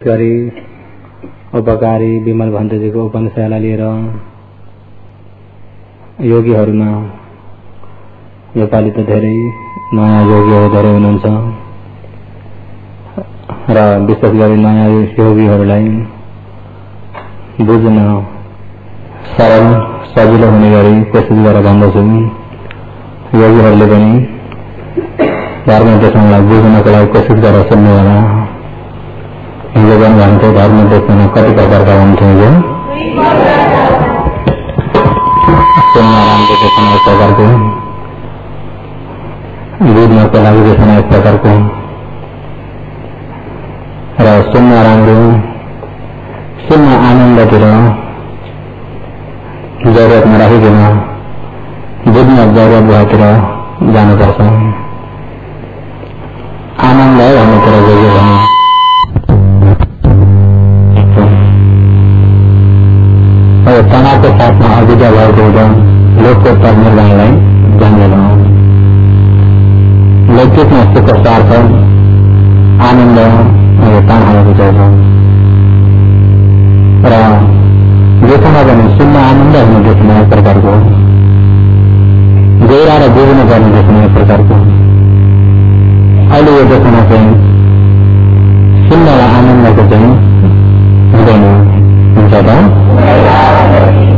गरी उपकारी विमल भन्तजीको उपनिषयलाई लिएर योगीहरूमा योपालि त धेरै नयाँ योगीहरू धेरै हुनुहुन्छ। र विशेष गरी नयाँ योगीहरूलाई बुझ्न सरल सजिलो हुने गरी कोसिस गरेर भन्दछु। योगीहरूले पनि धर्म देशलाई बुझ्नको लागि कोसिस गरेर भगवान जानते घर में देखने कति प्रकार का उनके जो सोमनारायण के देखना इस प्रकार को। दूध में पहला देखना इस प्रकार को। सोमनारायण आनंद ज़रूरत में रही देना दूध में ज़रूरत भाई किरण जाना आनंद है ज़रूर अपना अभिजा भाव गोदम लोक को पढ़ने लाइन लाइन जाने रहा लौकिक में सुख सार्थक आनंद तान हो जाएगा र देखना भने सुन्न आनन्द हुनु देख्ने एक प्रकारको गहिरा र गोविन गर्ने देख्ने एक प्रकारको अहिले यो देखना चाहिए सुन्न आनंद को चाहिए ज़्यादा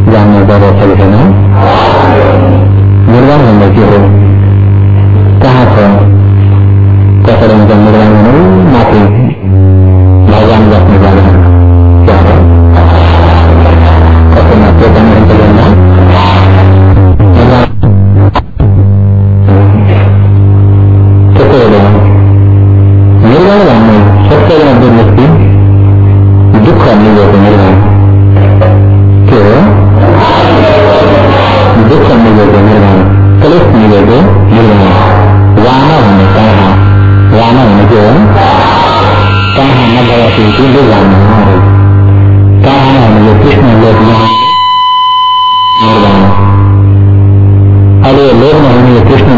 कसरी प्राप्त हुन्छ निर्वाण कसरी जान्नु निर्माण भन्ने के हो जान्न जरुरत छ छैन निर्माण भन्ने के हो कहाँ छ कसरी हुन्छ निर्माण हुनु माथि भगवान बस्ने जग्गा क्या हो कसैमा चेतन हुन्छ भन्दा त्यसैले निर्माण भन्ने सत्यमा दुर्मुक्ति दुःख मिलेको निर्माण के సన్నివేద నిర్మాణం కలిసి నివేద నిర్మాణం వాన ఉంది కలహ వాన ఉంది కలహ నభవతి ఇది వాన కలహ ఉంది కృష్ణ నిర్మాణం అదే లోకం ఉంది కృష్ణ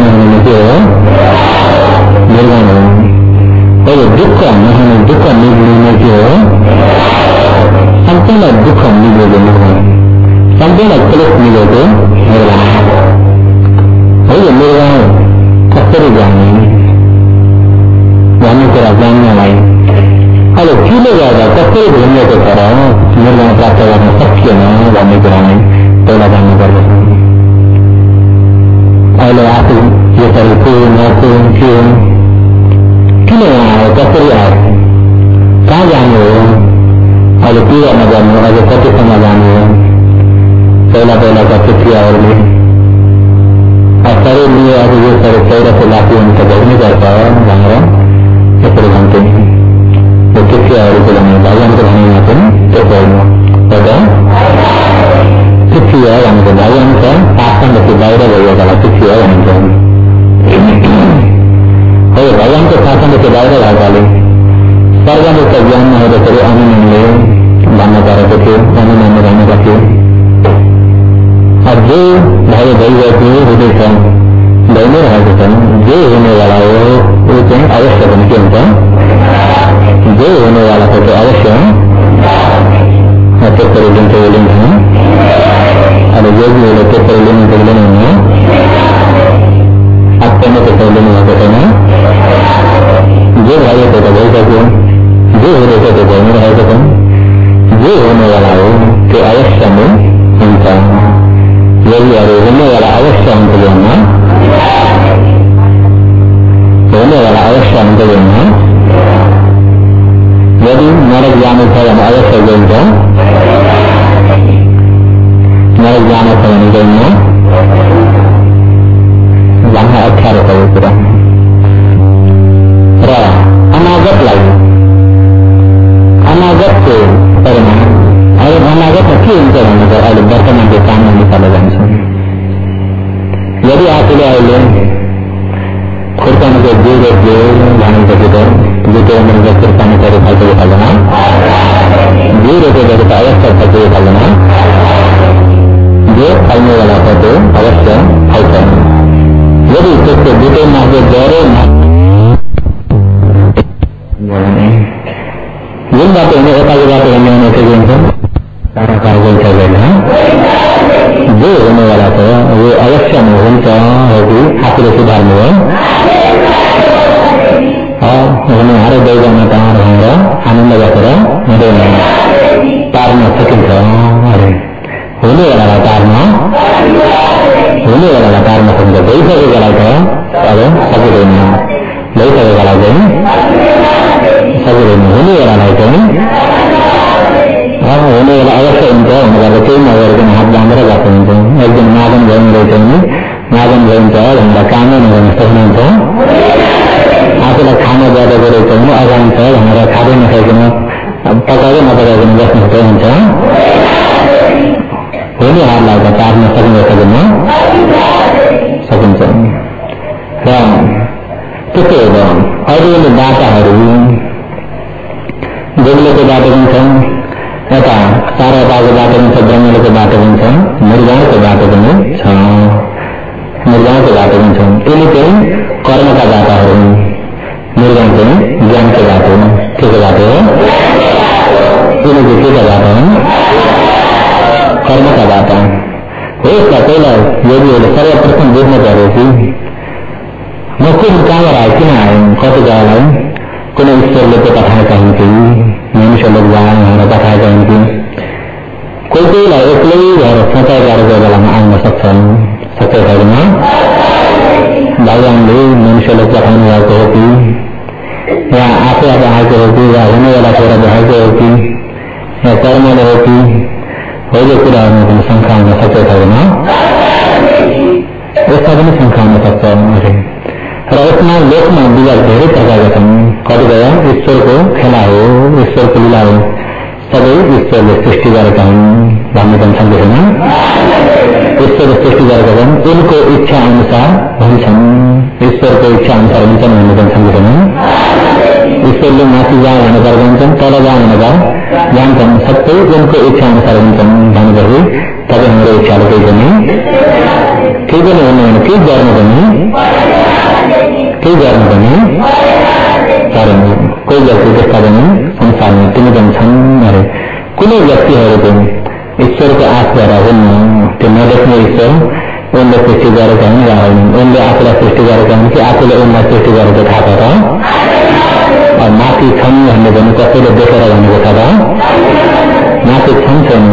నిర్మాణం అదే దుఃఖం దుఃఖం నిర్మాణం సంపూర్ణ దుఃఖం నిర్మాణం निर्माण हो अहिले दुःख नहुने दुःख निग्लिने के हो सम्पूर्ण दुःख मिलेको निर्माण सम्पूर्ण क्लेश मिलेको निर्माण है यो निर्माण कसरी जान्ने भन्ने कुरा जान्नलाई अहिले केले गर्दा कसरी भुलिएको तर निर्माण प्राप्त गर्न सकिएन भन्ने कुरा नै पहिला जान्नु पर्दछ अहिले आफू यसरी को नको के हो किन आयो कसरी आयो कहाँ जानु हो अहिले के गर्न जानु अझ कतिसम्म जानु हो पहला पहला का पृथ्वी और नहीं और सारे लिए आज ये सारे तेरह से लाके उनका जल नहीं कर पाया भांगरा ये पूरे घंटे वो पृथ्वी और को लगे भगवान को भाई यहाँ पे तो पहले पता और हमको भगवान का आसन बच्चे बाहर गई वाला किसी और तो और भगवान के शासन बच्चे बाहर भाग वाले सर्वांग का ज्ञान में होता तो नहीं भांगना कर थे अनुमान नहीं भांगना का और जो भाई भाई रहती है हृदय क्षण दैन्य रहन जो होने वाला हो वो कहीं अवश्य बनते उनका जो होने वाला हो तो अवश्य तो परिलिंग के लिंग है अरे जो भी बोले तो परिलिंग के लिए नहीं है अत्यंत तो परिलिंग होते हैं जो भाई तो वही करते जो हो रहे तो दैन्य रह सकते जो होने वाला हो तो अवश्य में उनका ယောဂီတွေဘယ်နဲ့ရလားအဝတ်ဆောင်ကြလို့နော်ဘယ်နဲ့ရလားအဝတ်ဆောင်ကြလို့နော်ယောဂီနာရယာမေဆရာမအဝတ်ဆောင်ကြလို့နာရယာမေဆရာမကြလို့လာဟာအခါရတော့ပြတာရာအနာဂတ်လိုက်အနာဂတ်ကိုပြန် भ्रमागत अति उनके भ्रमागत अहिले वर्तमान त्यो काममा निकालेर जान्छ यदि आफूले अहिले खुर्कानुको जे रोप्यो भनेपछि त जुटेर मैले खुर्कानुको खालको खाल्दैन जे रोपेको त अवस्था खालको खाल्दैन जो फल्नेवाला छ त्यो अवश्य फल्छ यदि त्यसको जुटे नाच्यो गरे जुन बाटो हुने यताको बाटो हुने हुने ठिक टाढा टाढा गइन्छ होइन जो हुनेवाला छ यो अवश्य हुन्छ कि आफूले सुधार्नु हो हुने हर दुईजना कहाँ रहेर आनन्द बसेर हुँदैन पार्न सकिन्छ अरे हुनेवालालाई पार्न हुनेवालालाई पार्न सकिन्छ भइसकेकोलाई त अब सकिँदैन भइसकेकोलाई चाहिँ सकिँदैन हुनेवालालाई चाहिँ हुने बेला अवश्य हुन्छ हुनु गर्दा केही नगरिकन हात बाँधेर गएको हुन्छ एकदिन भइनु रहेछ भने मागन भइन्छ भनेर कामै नगर्नु सक्नुहुन्छ आफूलाई खाना ज्यादा गरेको छ भने अगाडि छ भनेर खाँदै नखाइकन पकाउँदै नपकाइकन बस्नु सक्दै हुन्छ हुने हातलाई त पार्न सकिन्छ सकिन्न सकिन्छ र त्यस्तै हो अहिले बाटाहरू बेग्लोको बाटो पनि छन् यता बाटो पनि छ ब्रह्मको बाटो पनि छ मृगाउँको बाटो पनि छ। मृगाउँको बाटो पनि छ। यिनी चाहिँ कर्मका बाटाहरू मृगाङ चाहिँ ज्ञानको बाटो के को बाटो हो यिनी चाहिँ के का बाटो हुन् कर्मका बाटो हो यसलाई सर्वप्रथम बुझ्नु पऱ्यो कि म। कुन कहाँबाट आयो किन आयो कति जग्गालाई कुनै ईश्वरले त पठाएका Rasulullah yang berkata yang ini Kulti la ikli wa rasata garga dalam an masaksan Sakti kalima Bayang li mensyuluk jahan wa kuhuti Ya afi ada haji ya huni wala kura bahaji Ya karma da hoti Wajah kuda mungkin sangkaan masakti kalima Ustaz ini sangkaan masakti र यसमा लोकमा विवाद धेरै प्रकारका छन्। कतिपय ईश्वरको खेला हो ईश्वरको लीला हो। सबै ईश्वरले सृष्टि गरेका हुन् भन्ने पनि सक्दैन ईश्वरले सृष्टि गरेका छन् उनको इच्छा अनुसार हुन्छन्। ईश्वरको इच्छा अनुसार हुन्छन् भन्ने पनि सक्दैन ईश्वरले माथि जा भनेर जान्छन् तल जा भनेर जान्छन्। सबै उनको इच्छा अनुसार हुन्छन् भनेपछि तपाईँ हाम्रो इच्छाले केही पनि केही पनि हुने भने केही गर्नु पनि केही गर्नु पनि कारण कोही व्यक्ति त्यस्ता पनि संसारमा तिनी पनि छन् अरे। कुनै व्यक्तिहरू पनि ईश्वरको गरेर हुन्। त्यो नदेख्ने ईश्वर उनले सृष्टि गरेका हुन् या होइन उनले आफूलाई सृष्टि गरेका हुन् कि आफूले उनलाई सृष्टि गरेको थाहा छ त माथि छन् भन्ने पनि कसैले देखेर भनेको छ त? माथि छन् छन्।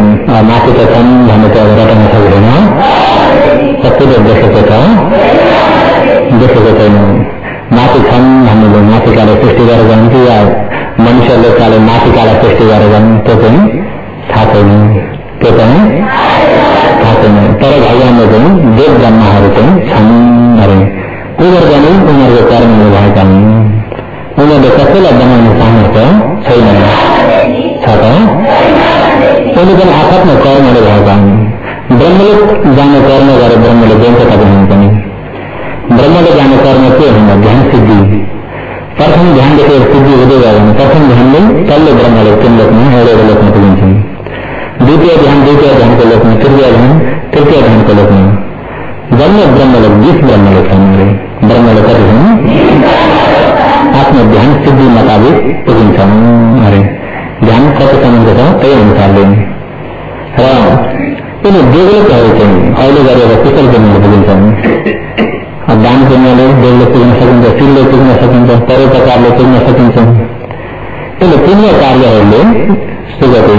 माथि त छन् भन्ने त अब रटाउन सक्दैन सबैले देखेको छ? देखेको छैन माथि छन् भन्नुले माथिकालाई सृष्टि गरेर हुन्थ्यो या मनुष्यले काले माथिकालाई सृष्टि गरेर त्यो पनि थाहा छैन त्यो पनि थाहा छैन तर भगवान्ले पनि देव ब्रह्माहरू चाहिँ छन् अरे उनीहरू पनि उनीहरूको कर्मले भएका हुन् उनीहरूले कसैलाई बनाउने सामर्थ्य छैन छ त उनी पनि आफ्नो कर्मले भएका हुन् ब्रह्मले जाने कर्म गरेर ब्रह्मले दिन्छ तपाईँ ब्रह्म के ज्ञान कर्म के होंगे? ध्यान सिद्धि। प्रथम ध्यान देते सिद्धि उदय प्रथम ध्यान में कल ब्रह्म लोग तीन लोग में हरे लोग में तीन चाहिए द्वितीय ध्यान द्वितीय ध्यान के लोग में तृतीय ध्यान तृतीय ध्यान के लोग में ब्रह्म ब्रह्म लोग जिस ब्रह्म लोक हमारे ब्रह्म लोक आत्म ध्यान सिद्धि मुताबिक पुगिन्छौँ अरे ध्यान कति समय छ त्यही अनुसार लिने र यिनी डेभलपहरू चाहिँ अहिले गरेर कुशल बन्नु पुगिन्छन् दान पुण्यले देवले पुग्न सकिन्छ शिवले पुग्न सकिन्छ परोपकारले पुग्न सकिन्छ त्यसले पुण्य कार्यहरूले सुगति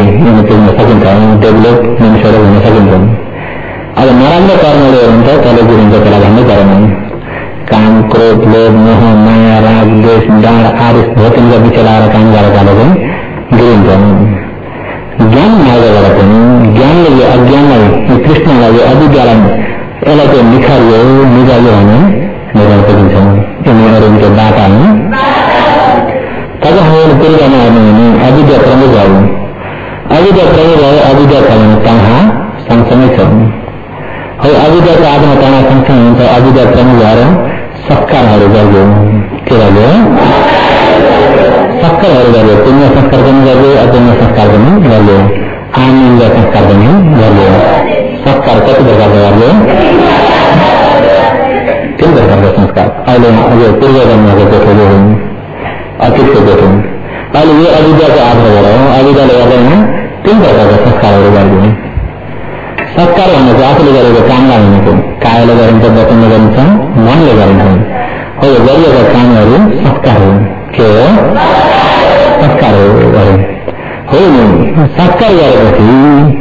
पुग्न सकिन्छ देवले मनुष्यहरू हुन सकिन्छ अब नराम्रो कर्मले हो भने त कसले पुगिन्छ त्यसलाई भन्नै परेन काम क्रोध लोभ मोह माया राग देश डाँड आरिस भोटिङ्ग पछि लगाएर काम गरेकाले पनि गिरिन्छ ज्ञान मार्गबाट पनि ज्ञानले यो अज्ञानलाई कृष्णलाई यो अविद्यालाई यसलाई चाहिँ निखारियो निगाल्यो भने निगाल सकिन्छ यिनीहरूको बाटा हुन् तब हामीले पूर्वमा हेर्नु भने अविद्या प्रमुख भयो अविद्या प्रयोग भयो अविद्या छ भने कहाँ सँगसँगै छ है अविद्याको आत्मा कहाँ सँगसँगै हुन्छ अविद्या प्रयोग भएर सत्कारहरू गर्यो के गर्यो सत्कारहरू गर्यो पुण्य संस्कार पनि गर्यो अपुण्य संस्कार पनि गर्यो आनन्द संस्कार पनि गर्यो सब करकट गर्भागृह फिर गर्भागृह संस्कार। पहले अगर पूर्व जन्म अगर देखोगे अतीत को देखेंगे। पहले ये अविद्या के आधार हो रहे अविद्या लगा रहे हैं, फिर गर्भागृह संस्कार हो। रहे सत्कार भन्ने चाहिँ आफूले गरेको कामलाई भनेको कायले गरिन्छ वचनले गरिन्छ मनले गरिन्छ हो। यो गरिएका कामहरू सत्कार हो। के सत्कार हो। गरे हो सत्कार गरेपछि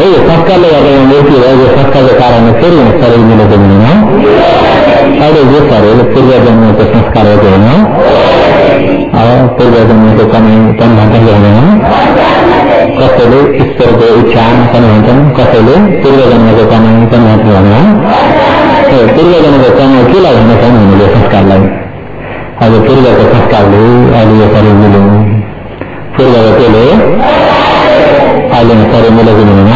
हे संस्कार ले जाते हैं मूर्ति है जो संस्कार के कारण शरीर में शरीर मिले ज़मीन में अरे ये शरीर पूर्व ज़मीन के संस्कार हो गए हैं और पूर्व ज़मीन के कमी कम भाषण हो गए हैं कसैले ईश्वरको इच्छा पनि हुन्छन् कसैले पूर्वजन्मको कमाई पनि मात्र हुनु पूर्वजन्मको कमाई के लाग्दैन छन् हामीले संस्कारलाई अब पूर्वको संस्कारले अहिले यो शरीर मिल्यौँ पूर्वको त्यसले अहिले शरीर मिलेको हुँदैन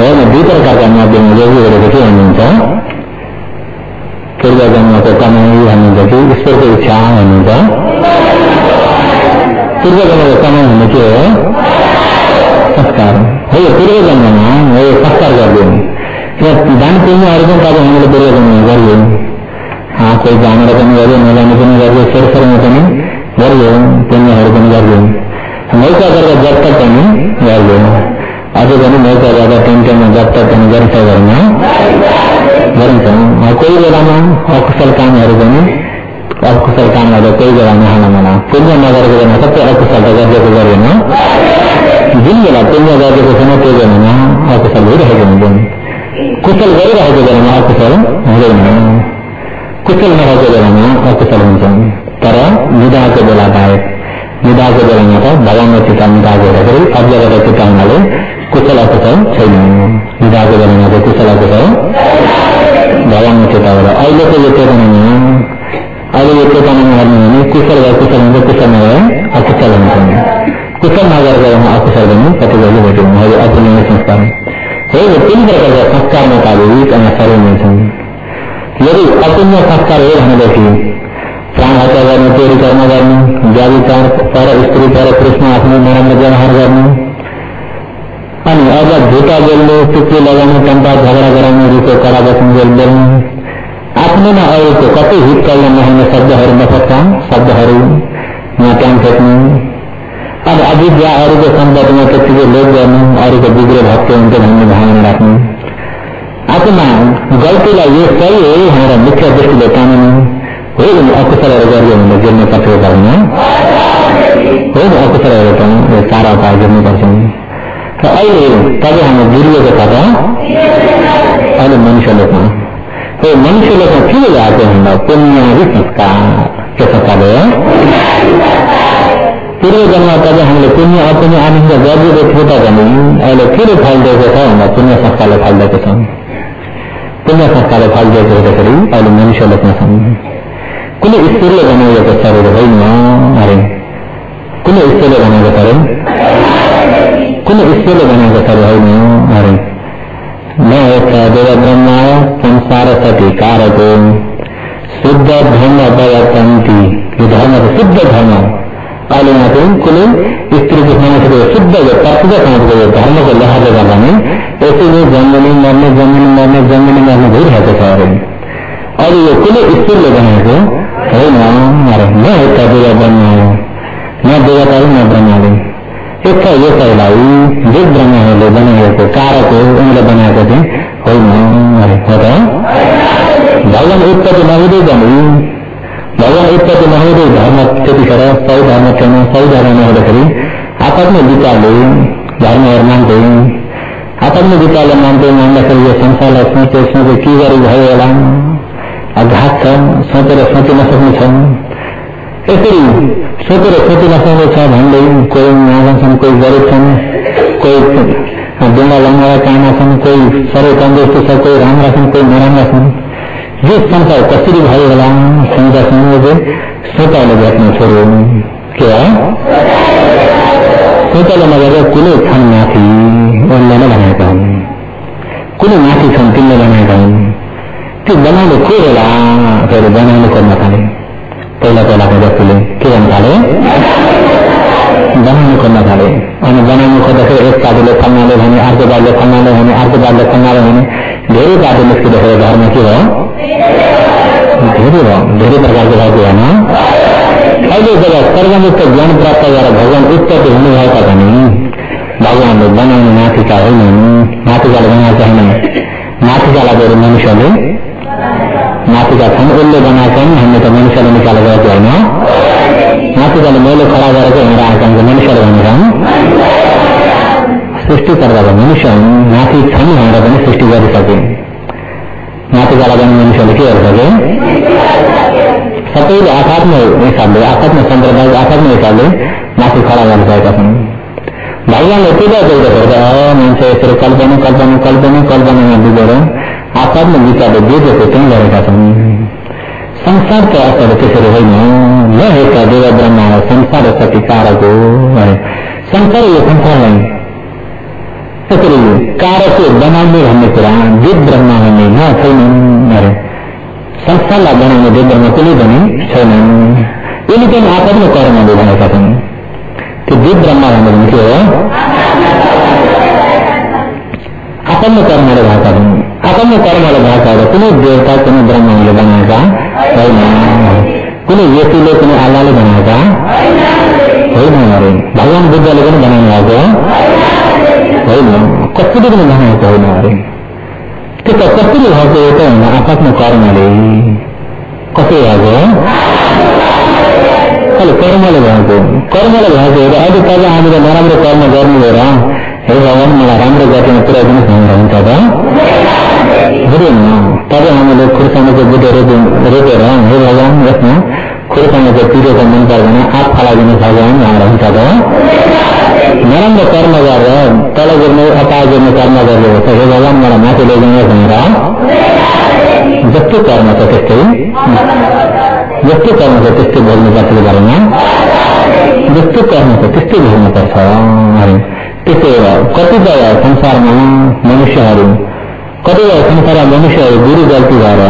होइन दुई प्रकारका माध्यममा योगीहरूको के भन्नुहुन्छ पूर्व जन्मको कमाई भन्नुहुन्छ कि ईश्वरको इच्छा भन्नुहुन्छ पूर्व जन्मको कमाई भन्ने के हो संस्कार हो यो पूर्व जन्ममा हो यो संस्कार गरिदियो दान पुण्यहरू पनि तपाईँ हामीले पूर्व जन्ममा गरियो कोही जानेर पनि गर्यो नजाने पनि गर्यो सरसरमा पनि गर्यो पुण्यहरू पनि गर्यो मौका करके जब तक हमें घर लेना આજે ઘણી મહેતા દાદા ટેમ ટેમ જાપતા તમે ગરતા ઘરમાં ગરમ કરું કોઈ વેળામાં અકુશલ કામ હારે ગમે અકુશલ કામ હારે કોઈ વેળામાં હાના મના પુણ્ય નગર ગમે સત્ય અકુશલ ગરજે ગરમે दिन बेला पुण्य गर्दै समय त्यो बेलामा अकुशल भइरहेको हुन्छ कुशल गरिरहेको में, अकुशल हो कुशल नरहेको बेलामा अकुशल हुन्छ तर विधाको बेला बाहेक निदाको बेलामा त भगवान्को चिता निदाको हुँदाखेरि अझबाट चिताउनाले कुशल अकुशल छैन निदाको बेलामा चाहिँ कुशल अकुशल भगवान्को चिताबाट अहिलेको यो चेतनामा अहिले यो चेतनामा हेर्नु भने कुशल भए कुशल हुन्छ कुशल नभए अकुशल हुन्छ कुशल नगरेर बेलामा अकुशल पनि कति कहिले भेट्यौँ अहिले अपुण्य संस्कार हो यो तिन प्रकारका संस्कार मुताबिक अनि शरीरमा छन् यदि अपुण्य संस्कार हो भनेदेखि કામ હતા ઘરનું ચોરી કામ ઘરનું જાવી કામ પર સ્ત્રી પર કૃષ્ણ હાથની મેળામાં વ્યવહાર કરનું અને અગર જૂતા બોલવું ચૂકી લગાવવું ટંપા ઝઘડા કરવાનું રીતે કરાગતનું બોલ બોલવું आफ्नोमा आएको कति हित कल्याण नहुने शब्दहरू नफर्का शब्दहरू नाकाम फेक्नु अब अभिज्ञा अरूको सम्बन्धमा त्यतिको लोभ गर्नु अरूको बिग्रे भक्त हुन्छ भन्ने भावना राख्नु गलती गल्तीलाई यो सही हो भनेर मुख्य दृष्टिले तान्नु ಹೌದು ಅಕುಸಲ ರೋಗವನ್ನು गिरने का प्रयोग करना ಹೌದು ಅಕುಸಲ ರೋಗವನ್ನು ಸಾರ गिरने का चाहिए तो अहिले तब हम गिरिएको छ त अहिले मनुष्य लोकमा तो मनुष्य लोकमा पूर्व जन्म तब हामीले पुण्य अपुण्य आनन्द गरिदिएको थियो त भने अहिले फेरि फलिदिएको पुण्य संस्था फलिदिएको छ पुण्य संस्कारले फलिदिएको हुँदाखेरि अहिले मनुष्य लोकमा कुल स्थिर बनाए बतारो भाई ना अरे कुल स्थिर बनाए बतारो कुल स्थिर बनाए बतारो भाई ना अरे मैं सदैव ब्रह्माय संसार सती कारको शुद्ध धर्म प्रयतंती ये धर्म शुद्ध धर्म पहले यहाँ पे कुल स्त्री शुद्ध तत्व खाने से धर्म को लहर लगाना में ऐसे वो जंगली मरने जंगली मरने जंगली मरने भूल अरे सारे और ये कुल स्त्री लगाने बनाएको होइन अरे न एउटा देव ब्रह्मा ब्रह्माले एक छ यसैलाई जो ब्रह्माहरूले बनाएको कारक हो उनले बनाएको चाहिँ होइन अरे हो त उत्पत्ति नहुँदै जानु धर्म त्यतिखेर सही धर्म थिएन सही धर्म नहुँदाखेरि आफ्नो विचारले धर्महरू मान्थे आफ्नो विचारले मान्दै मान्दाखेरि यो संसारलाई सोचे सोचे के घात छ सोचेर सोची नसक्ने छन्। यसरी सोचेर सोची नसक्ने छ भन्दै कोही नागा छन् कोही गरिब छन् कोही डुङ्गा लङ्गा कामा छन् कोही सबै तन्दुरुस्त छ कोही राम्रा छन् कोही नराम्रा छन्। यो संसार कसरी भयो होला सोच्दासम्म चाहिँ सोचाले भेट्न छोड्यो। के हो? सोचाले नगरेर कुनै छन् माथि उनले नै बनाएका हुन्। कुनै माथि छन् तिनले बनाएका हुन्। त्यो बनाउने को होला फेरि बनाउने खोज्न थाले पहिला पहिलाको व्यक्तिले के भन्न थाले बनाउनु खोज्न थाले अनि बनाउनु खोज्दाखेरि एक पार्टीले फल्नाले भने अर्को पार्टीले फल्नाले भने अर्को पार्टीले फल्नाले भने धेरै पार्टी निस्किँदाखेरि घरमा के भयो धेरै भयो धेरै प्रकारको भएको होइन अहिले जब सर्वमुक्त ज्ञान प्राप्त गरेर भगवान् उत्पत्ति हुनुभएका पनि भगवान्ले बनाउनु माथिका होइनन् माथिकाले बनाएको छैन माथिकालाई गएर मनुष्यले नाती का खंड बल्ले बनाते हैं हमने तो मनुष्य ने निकाल गया क्या ना नाती का मेले खड़ा कर रखे मेरा आकर के मनुष्य बन रहा सृष्टि कर रहा है, मनुष्य नाती खंड है तो रहा है सृष्टि कर सके। नाती का लगन मनुष्य लिखे और सके। सब ये आकार तो में निकाल ले आकार में संदर्भ आकार में निकाल ले नाती खड़ा कर जाएगा अपन भगवान लेते जाए जल्द कर दे मन से फिर कल बनो कल बनो कल बनो कल बनो मैं भी ಆತ್ಮಗೀತಾದ ದೀರ್ಘ ತಿಂಗಳಿಗಾದನು ಸಂಸಾರಕ್ಕೆ ಆಸಕ್ತಿಸಿರುವ ಲೋಹಿತ ದೇವ ಬ್ರಹ್ಮ ಸಂಸಾರ ಸತಿಕಾರಗೋ संसार ये संसार नहीं सकरी कार से बनाने हमने पुराण वेद ब्रह्मा हमने न थे मरे संसार ला बनाने वेद ब्रह्म के लिए बने छे ये लेकिन आप अपने कर्म में बनाए तुम तो वेद ब्रह्मा हमने उनके अपन कर्म में भाषा दूँगी आफन्य कर्मले भएका कुनै देवता कुनै ब्रह्मले बनाएका होइन कुनै व्यक्तिले कुनै आल्लाले बनाएका होइन अरे भगवान् बुद्धले पनि बनाउनु भएको होइन कसैले पनि बनाएको होइन अरे त्यो त कसरी भएको हो त होइन आफ्नो कर्मले कसै भएको कर्मले भएको कर्मले भएको अहिले तपाईँ हामीले नराम्रो कर्म गर्नु भएर हे भगवान् मलाई राम्रो गतिमा पुऱ्याइदिनुहोस् भनेर हुन्छ त हुँदैन तपाईँ हामीले खुर्सानीको बुटो रोपे रोपेर हे भगवान् यसमा खुर्सानीको पिरोको मन पर्दैन आठ फलाइदिनु भगवान् भनेर हुन्छ त नराम्रो कर्म गरेर तल गिर्ने अपाय गिर्ने कर्म गरेर हे भगवान् मलाई माथि ल्याइदिनुहोस् भनेर जस्तो कर्म छ त्यस्तै जस्तो कर्म छ त्यस्तै भोग्नुपर्छ गरेन जस्तो कर्म छ त्यस्तै भोग्नुपर्छ त्यसै कतिपय संसारमा मनुष्यहरू कतिपय संसारमा मनुष्यहरू गुरु गल्ती भएर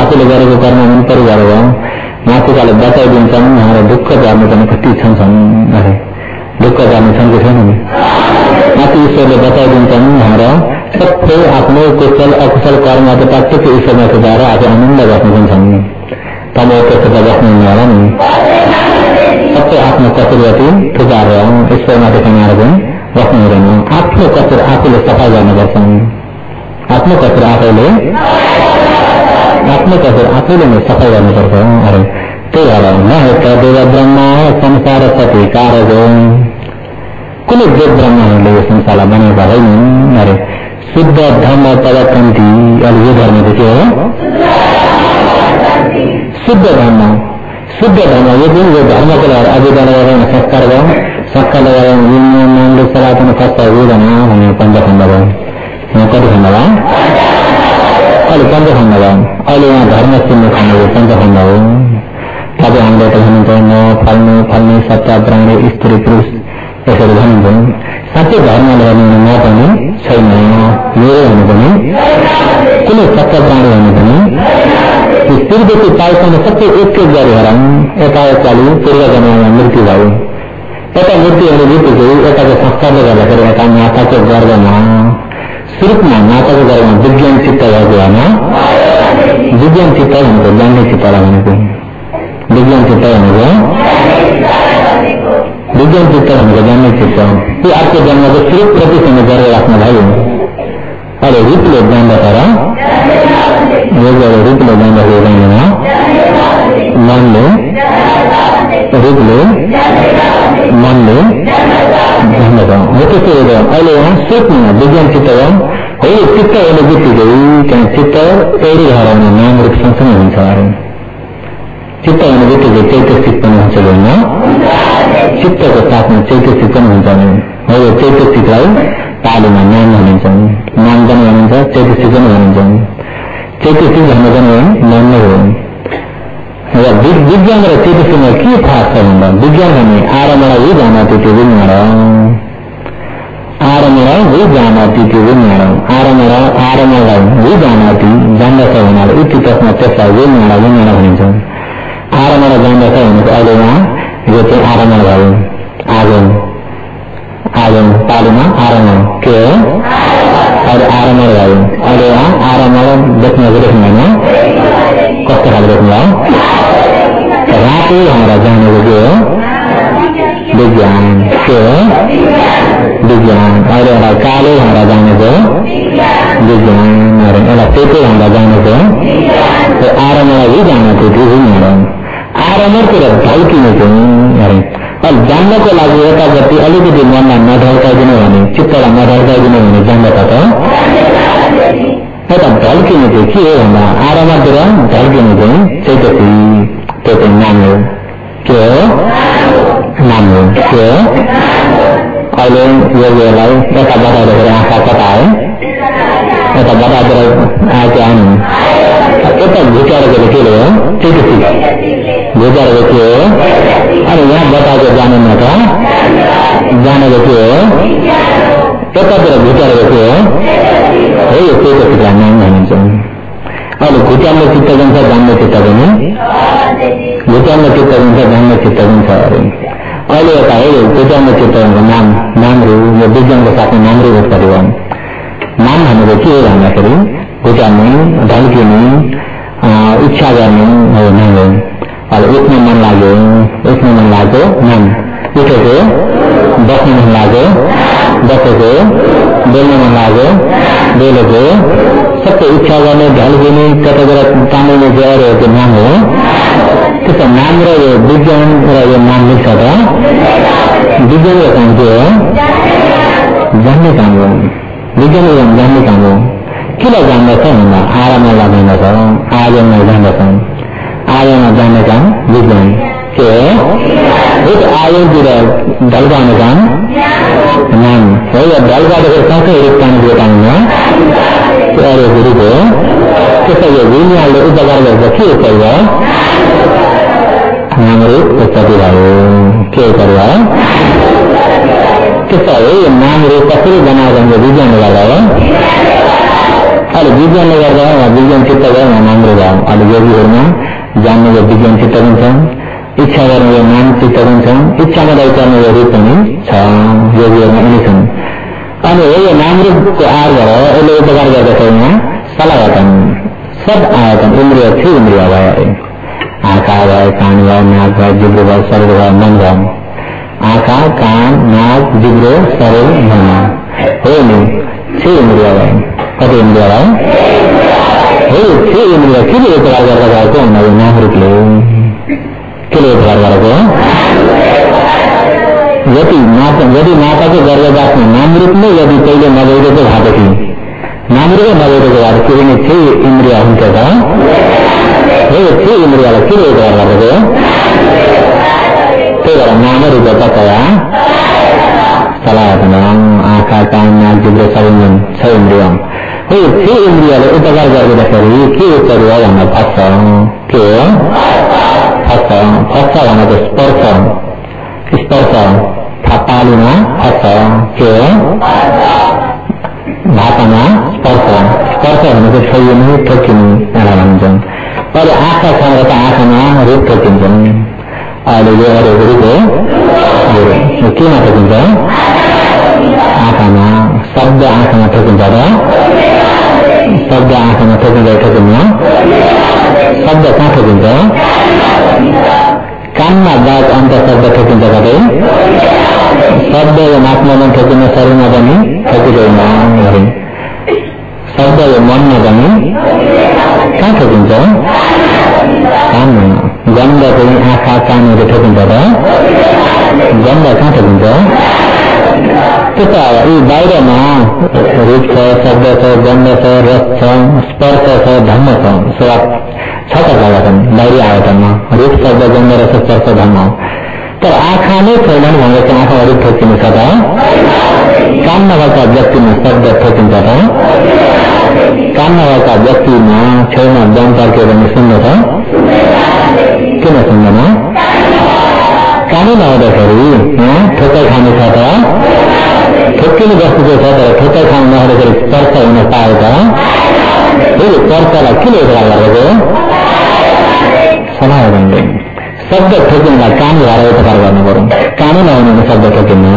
आफूले कर्म मन परि गरेर माथिकाले बताइदिन्छन् दुःख गर्ने पनि कति छन् छन् अरे दुःख गर्ने छन् कि छैन माथि ईश्वरले बताइदिन्छन् आफ्नो कुशल अकुशल कर्म प्रत्यक्ष ईश्वरमा सुधाएर आफू आनन्द गर्न दिन्छन् तपाईँ त्यस्तो त बस्नुहुन्न होला नि सबै रत्नवरणी आपले कचरा आपले सफ़ाई जाणं बसावणे आपलं कचरा आपले आपलं कचरा आपले सफ़ाई जाणं बसावं अरे ते न देव ब्रह्मा, संसार सती कारज कुल देव ब्रह्मा म्हणले संसारला बनवता होइन अरे, शुद्ध धर्म पदकन्ती अलिक धर्म चाहिँ शुद्ध धर्म। शुद्ध धर्म यो जुन यो धर्मको लागि अभिधान गरेर संस्कार भयो संस्कार लगाएर नामले सनातन कष्ट हुँदैन भनेर पञ्चखण्ड भयो कति खण्ड भयो अहिले पञ्चखण्ड भयो अहिले यहाँ धर्म चिन्ने खण्ड हो पञ्चखण्ड हो तपाईँ हामीले त भन्नुहुन्छ म फल्नु फल्ने सत्य प्राणी स्त्री पुरुष यसरी भनिन्छ साँच्चै धर्मले भन्नु म पनि छैन मेरो हुनु पनि कुनै सत्य प्राणी हुनु पनि स्त्रीदेखि पाइसम्म सबै एक एक गरेर यता यताले पूर्व जमानामा मृत्यु भयो यता मृत्यु हुने बित्तिकै यताको संस्कारले गर्दाखेरि यता माताको गर्भमा सुरुपमा माताको गर्भमा विज्ञान चित्त भएको होइन विज्ञान चित्त भनेको जान्ने चित्तलाई भनेको विज्ञान चित्त भनेको विज्ञान चित्त भनेको जान्ने चित्त त्यो अर्को जन्मको सुरुप प्रतिसँग गरेर राख्नु भयो अहिले रूपले योगबाट रूपले जाँदैन मनले रूपले मनले अहिले सोच्नु विज्ञान चित्त हो है चित्त हुने बित्तिकै त्यहाँ चित्त एउटै हराउने नाम रूप सँगसँगै हुन्छ अरे चित्त हुने बित्तिकै चैतसिक पनि हुन्छ होइन चित्तको साथमा चैतसिक पनि हुन्छ भने हो यो पालीमा नाम भनिन्छ नाम पनि भनिन्छ चैतसिक पनि भनिन्छ चैतसिक भन्नु पनि नाम नै हो र विज्ञान र के थाहा छ भन्दा विज्ञान भन्ने आरमणा यही जान त्यो विज्ञान विजानाति त्यो विज्ञान आरमण आरमणलाई विजानाति जान्दछ हुनाले त्यसलाई विज्ञान विज्ञान भनिन्छ आरमण जान्दछ भनेको अहिले यो चाहिँ आरमण भयो အာယုံပါဠိမှာအာရမံကဲအဲ့ဒါအာရမံရယ်အဲ့ဒါအာရမံလက်နဲ့ရက်နေနော်ကောက်တာလည်းမလားရာပေးရမှာဇာနေလို့ပြောလူကြံကဲလူကြံအဲ့ဒါကားလေးဟောတာဇာနေကိုလူကြံရတယ်အဲ့ဒါပေးပေးဟောတာဇာနေကိုအာရမံဝိဇ္ဇာနဲ့ဒီလိုနေတယ်အာရမံကဓာတ်ကြီးနေတယ် बतातिर आएको आउनु यता झुकाएर के हो चिकित्सिक झुकाएर के हो अनि यहाँ बताएको जानेन त जानेको के हो यतातिर झुकाएर के हो है यो चेतसिकलाई नाम भनिन्छ अहिले घुट्याउने चित्त जान्छ जान्ने चित्त पनि घुट्याउने चित्त जान्छ जान्ने चित्त पनि छ अरे अहिले यता है विज्ञानको चित्रहरूको नाम नामहरू यो विज्ञानको साथमा नामहरू उत्पत्ति भयो नाम भनेको के भन्दाखेरि घुटाउने ढल्किने इच्छा गर्ने हो नाम हो। अब उठ्न मन लाग्यो उठ्न मन लाग्यो नाम उठेको बस्न मन लाग्यो बसेको बोल्न मन लाग्यो बोलेको सबै इच्छा गर्ने ढल्किने कता कता तानिने नाम हो त्यसको नाम र यो विज्ञान र यो नाम मिल्छ त विज्ञानको काम के हो, जान्ने काम हो। ဒီကနေ့ညနေကံကိုခိလိုက်ကြမဲ့ဆက်နေတာအာရမလာနေတဲ့ကောင်အာရမလာတဲ့ကောင်အာရမလာတဲ့ကောင်ဒီကံကဲဒီအာရုံကြည့်တဲ့ဒလကမကံအမှန်ဘယ်ရဒလကတဲ့စောက်ခဲရကံကြတာနော်ဆရာတို့ဒီကိုစိတ်ရဲ့ဝိညာဉ်လိုဥပဒေလိုဖြစ်တယ်ရောအမှန်ကိုသိကြပါဦး विज्ञानले गर्दा विज्ञान चित्त गयो नाम्रो भयो अहिले योगीहरूमा जान्ने यो विज्ञान चित्त पनि छ इच्छा गर्ने यो नाम चित्त पनि छ इच्छामा रहिचार्ने यो रूप पनि छ योगीहरूमा यिनी छन् अनि हो यो नाम रूपको आर भएर यसले उपकार गर्दछ यहाँ सलायतन सब आयतन इन्द्रिय थियो इन्द्रिय भयो आकार भय कान भय नाक भय जिब्र भय सर्व भय मन भय आकार कान नाक जिब्र सर्व मन हे छह इंद्रिया भय कत इंद्रिया भय हे छह इंद्रिया, किले एक प्रकार का भाव को हमारे नाम रुक ले किले एक प्रकार को यदि माता यदि माता के गर्भदास में नाम रूप में यदि पहले नवेदे को घातक नाम रूप में नवेदे को घातक छह इंद्रिया उनके ಹೇಳಿ ಇಂದ್ರಿಯಾಲ ಕಿರಿಯಿದೆ ಕೇವಲ ನಾಮರು ಗೊತ್ತಾಗಲ್ಲ ಸಲಾತನಂ ಆಕಾಶಾನ್ನ ಜಿಬ್ರ ಸವಿಮನ್ ಸವಿಂದ್ರಿಯಂ ಹೇಳಿ ಕಿ ಇಂದ್ರಿಯಾಲ ಉಪಕಾರಗಾರದ ಸರಿ ಕಿ ಉತ್ತರುವ ಎಂಬ ಭಕ್ತ ಕೇ ಭಕ್ತ ಭಕ್ತ ಅನ್ನೋದು ಸ್ಪರ್ಶ ಸ್ಪರ್ಶ ಪಾಲಿನ ಭಕ್ತ ಕೇ ಭಾತನ ಸ್ಪರ್ಶ पालीमा फस्छ के हो भाषामा स्पर्श स्पर्श भनेको छोइनु ठोकिनु एउटा भन्छन्। अहिले आँखा छ त आँखामा रूप ठोकिन्छन्। अहिले यो अरू रूप हो। केमा ठोकिन्छ? आँखामा। शब्द आँखामा ठोकिन्छ र शब्द आँखामा ठोकिँदा ठोकिन्न। शब्द कहाँ ठोकिन्छ? कानमा बाघ अन्त शब्द ठोकिन्छ कतै? शब्द नाकमा पनि ठोकिन्छ शरीरमा पनि ठोकिँदैन। शब्द यो मनमा पनि कहाँ ठोकिन्छ कानमा गन्ध आँखा कानहरू ठोकिन्छ त। गन्ध कहाँ ठोकिन्छ त्यस्तो यी बाहिरमा रूप छ शब्द छ गन्ध छ रस छ स्पर्श छ धर्म छ। स्वाद छ त बाहिरी आयतनमा रूप शब्द गन्ध रस स्पर्श धर्म। तर आँखा नै छैनन् भनेर चाहिँ आँखाहरू ठोकिनु छ त। कानमा भएका व्यक्तिमा शब्द ठोकिन्छ त। काममा भएका व्यक्तिमा छेउमा पार्क्यो भने सुन्दछ किन सुन्दैन? कामै नहुँदाखेरि ठोक्कै खाने छ त। ठोक्क ठोकिने वस्तुको छ तर ठोक्कै ठाउँ नहुँदाखेरि चर्चा हुन पाएछ फेरि चर्चालाई किन उपकार गरेको? समाधानले शब्द ठोकिनेलाई कान भएर उपकार गर्नु पऱ्यो कानै नहुने शब्द ठोकिनु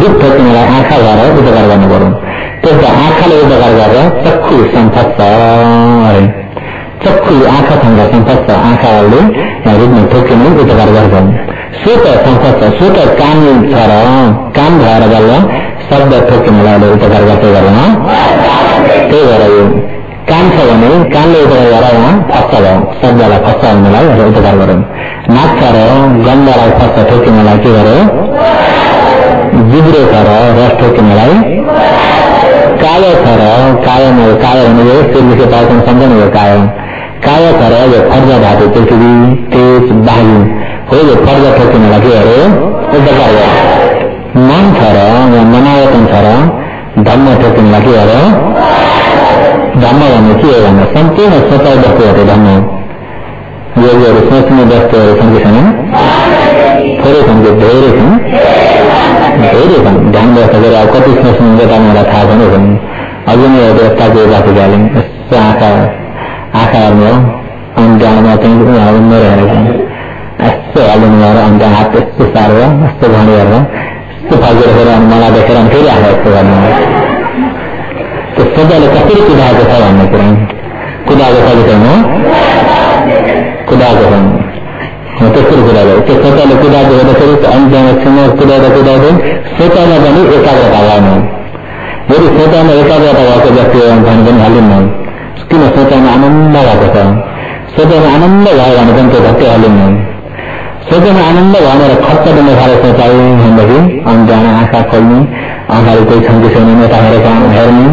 रूप ठोकिनेलाई आँखा भएर उपकार गर्नु पऱ्यो त्यसको आँखाले उपकार गरेर चक्खु सम्पत्छ अरे चक्खु आँखासँग सम्पत्छ आँखाले रूपमा ठोकिने उपकार गर्छन्। स्वत सम्पत्छ स्वत कान छ र कान भएर गएर शब्द ठोकिनेलाई उपकार गर्दै गरेन। त्यही भएर यो कानसँग कानले उपचार गराउन फ़र्स्ट कर नाक छर्यो गन्धलाई फ़र्स्ट ठोकिनलाई के गर्यो जिब्रो छर रस ठोकिनलाई कालो छर कायम कायो भनेको सूर्यको पार्टन सम्झनु कायम कायो छर यो फ़र्ज़ धातु पृथ्वी तेज वायु हो यो फ़र्ज़ ठोकिनलाई के गर्यो उपचार गर्यो मन छर मनावतन छर धम्म ठोकिनलाई के गर्यो धम्म भन्ने के हो भन्दा सम्पूर्ण सोचाइ वस्तुहरू धम्म योगीहरू सोच्ने वस्तुहरू छन् कि छैनन् थोरै छन् कि धेरै छन् धेरै छन् ध्यान व्यवस्था गरेर अब कति सोच्नु बेटा मलाई थाहा छैन भने अघि नै एउटा यस्ता कुरो राखी हाल्यौँ यस्तो आँखा आँखा हेर्नु हो अनि त्यहाँमा चाहिँ उनीहरू नरहेको यस्तो हालिदिनु भएर अनि त्यहाँ हात यस्तो सारेर यस्तो घडी हेरेर यस्तो फर्केर फेरि अनि मलाई देखेर अनि फेरि आँखा यस्तो गर्नु त्यो सजाले कसरी कुदाएको छ भन्ने कुरा कुदाएको छ कि छैन कुदाएको छैन त्यसरी कुदाएको त्यो सोचाले कुदाएको हेर्दाखेरि अन्त्यमा कुदाउँदा कुदाउँदै सोचाइमा पनि एकाग्रता भएन यदि सोचाइमा एकाग्रता भएको व्यक्ति हो भने पनि हालिन्न किन सोचाइमा आनन्द भएको छ सोचाइमा आनन्द भयो भने पनि त्यो झट्टै हालिन्न सोचाइमा आनन्द भनेर खर्च दिन साह्रो सोचाइ भनेदेखि अनि त्यहाँ आँखा खोल्ने अगाडि कोही छन् कि छैन नेता हेरेका हेर्ने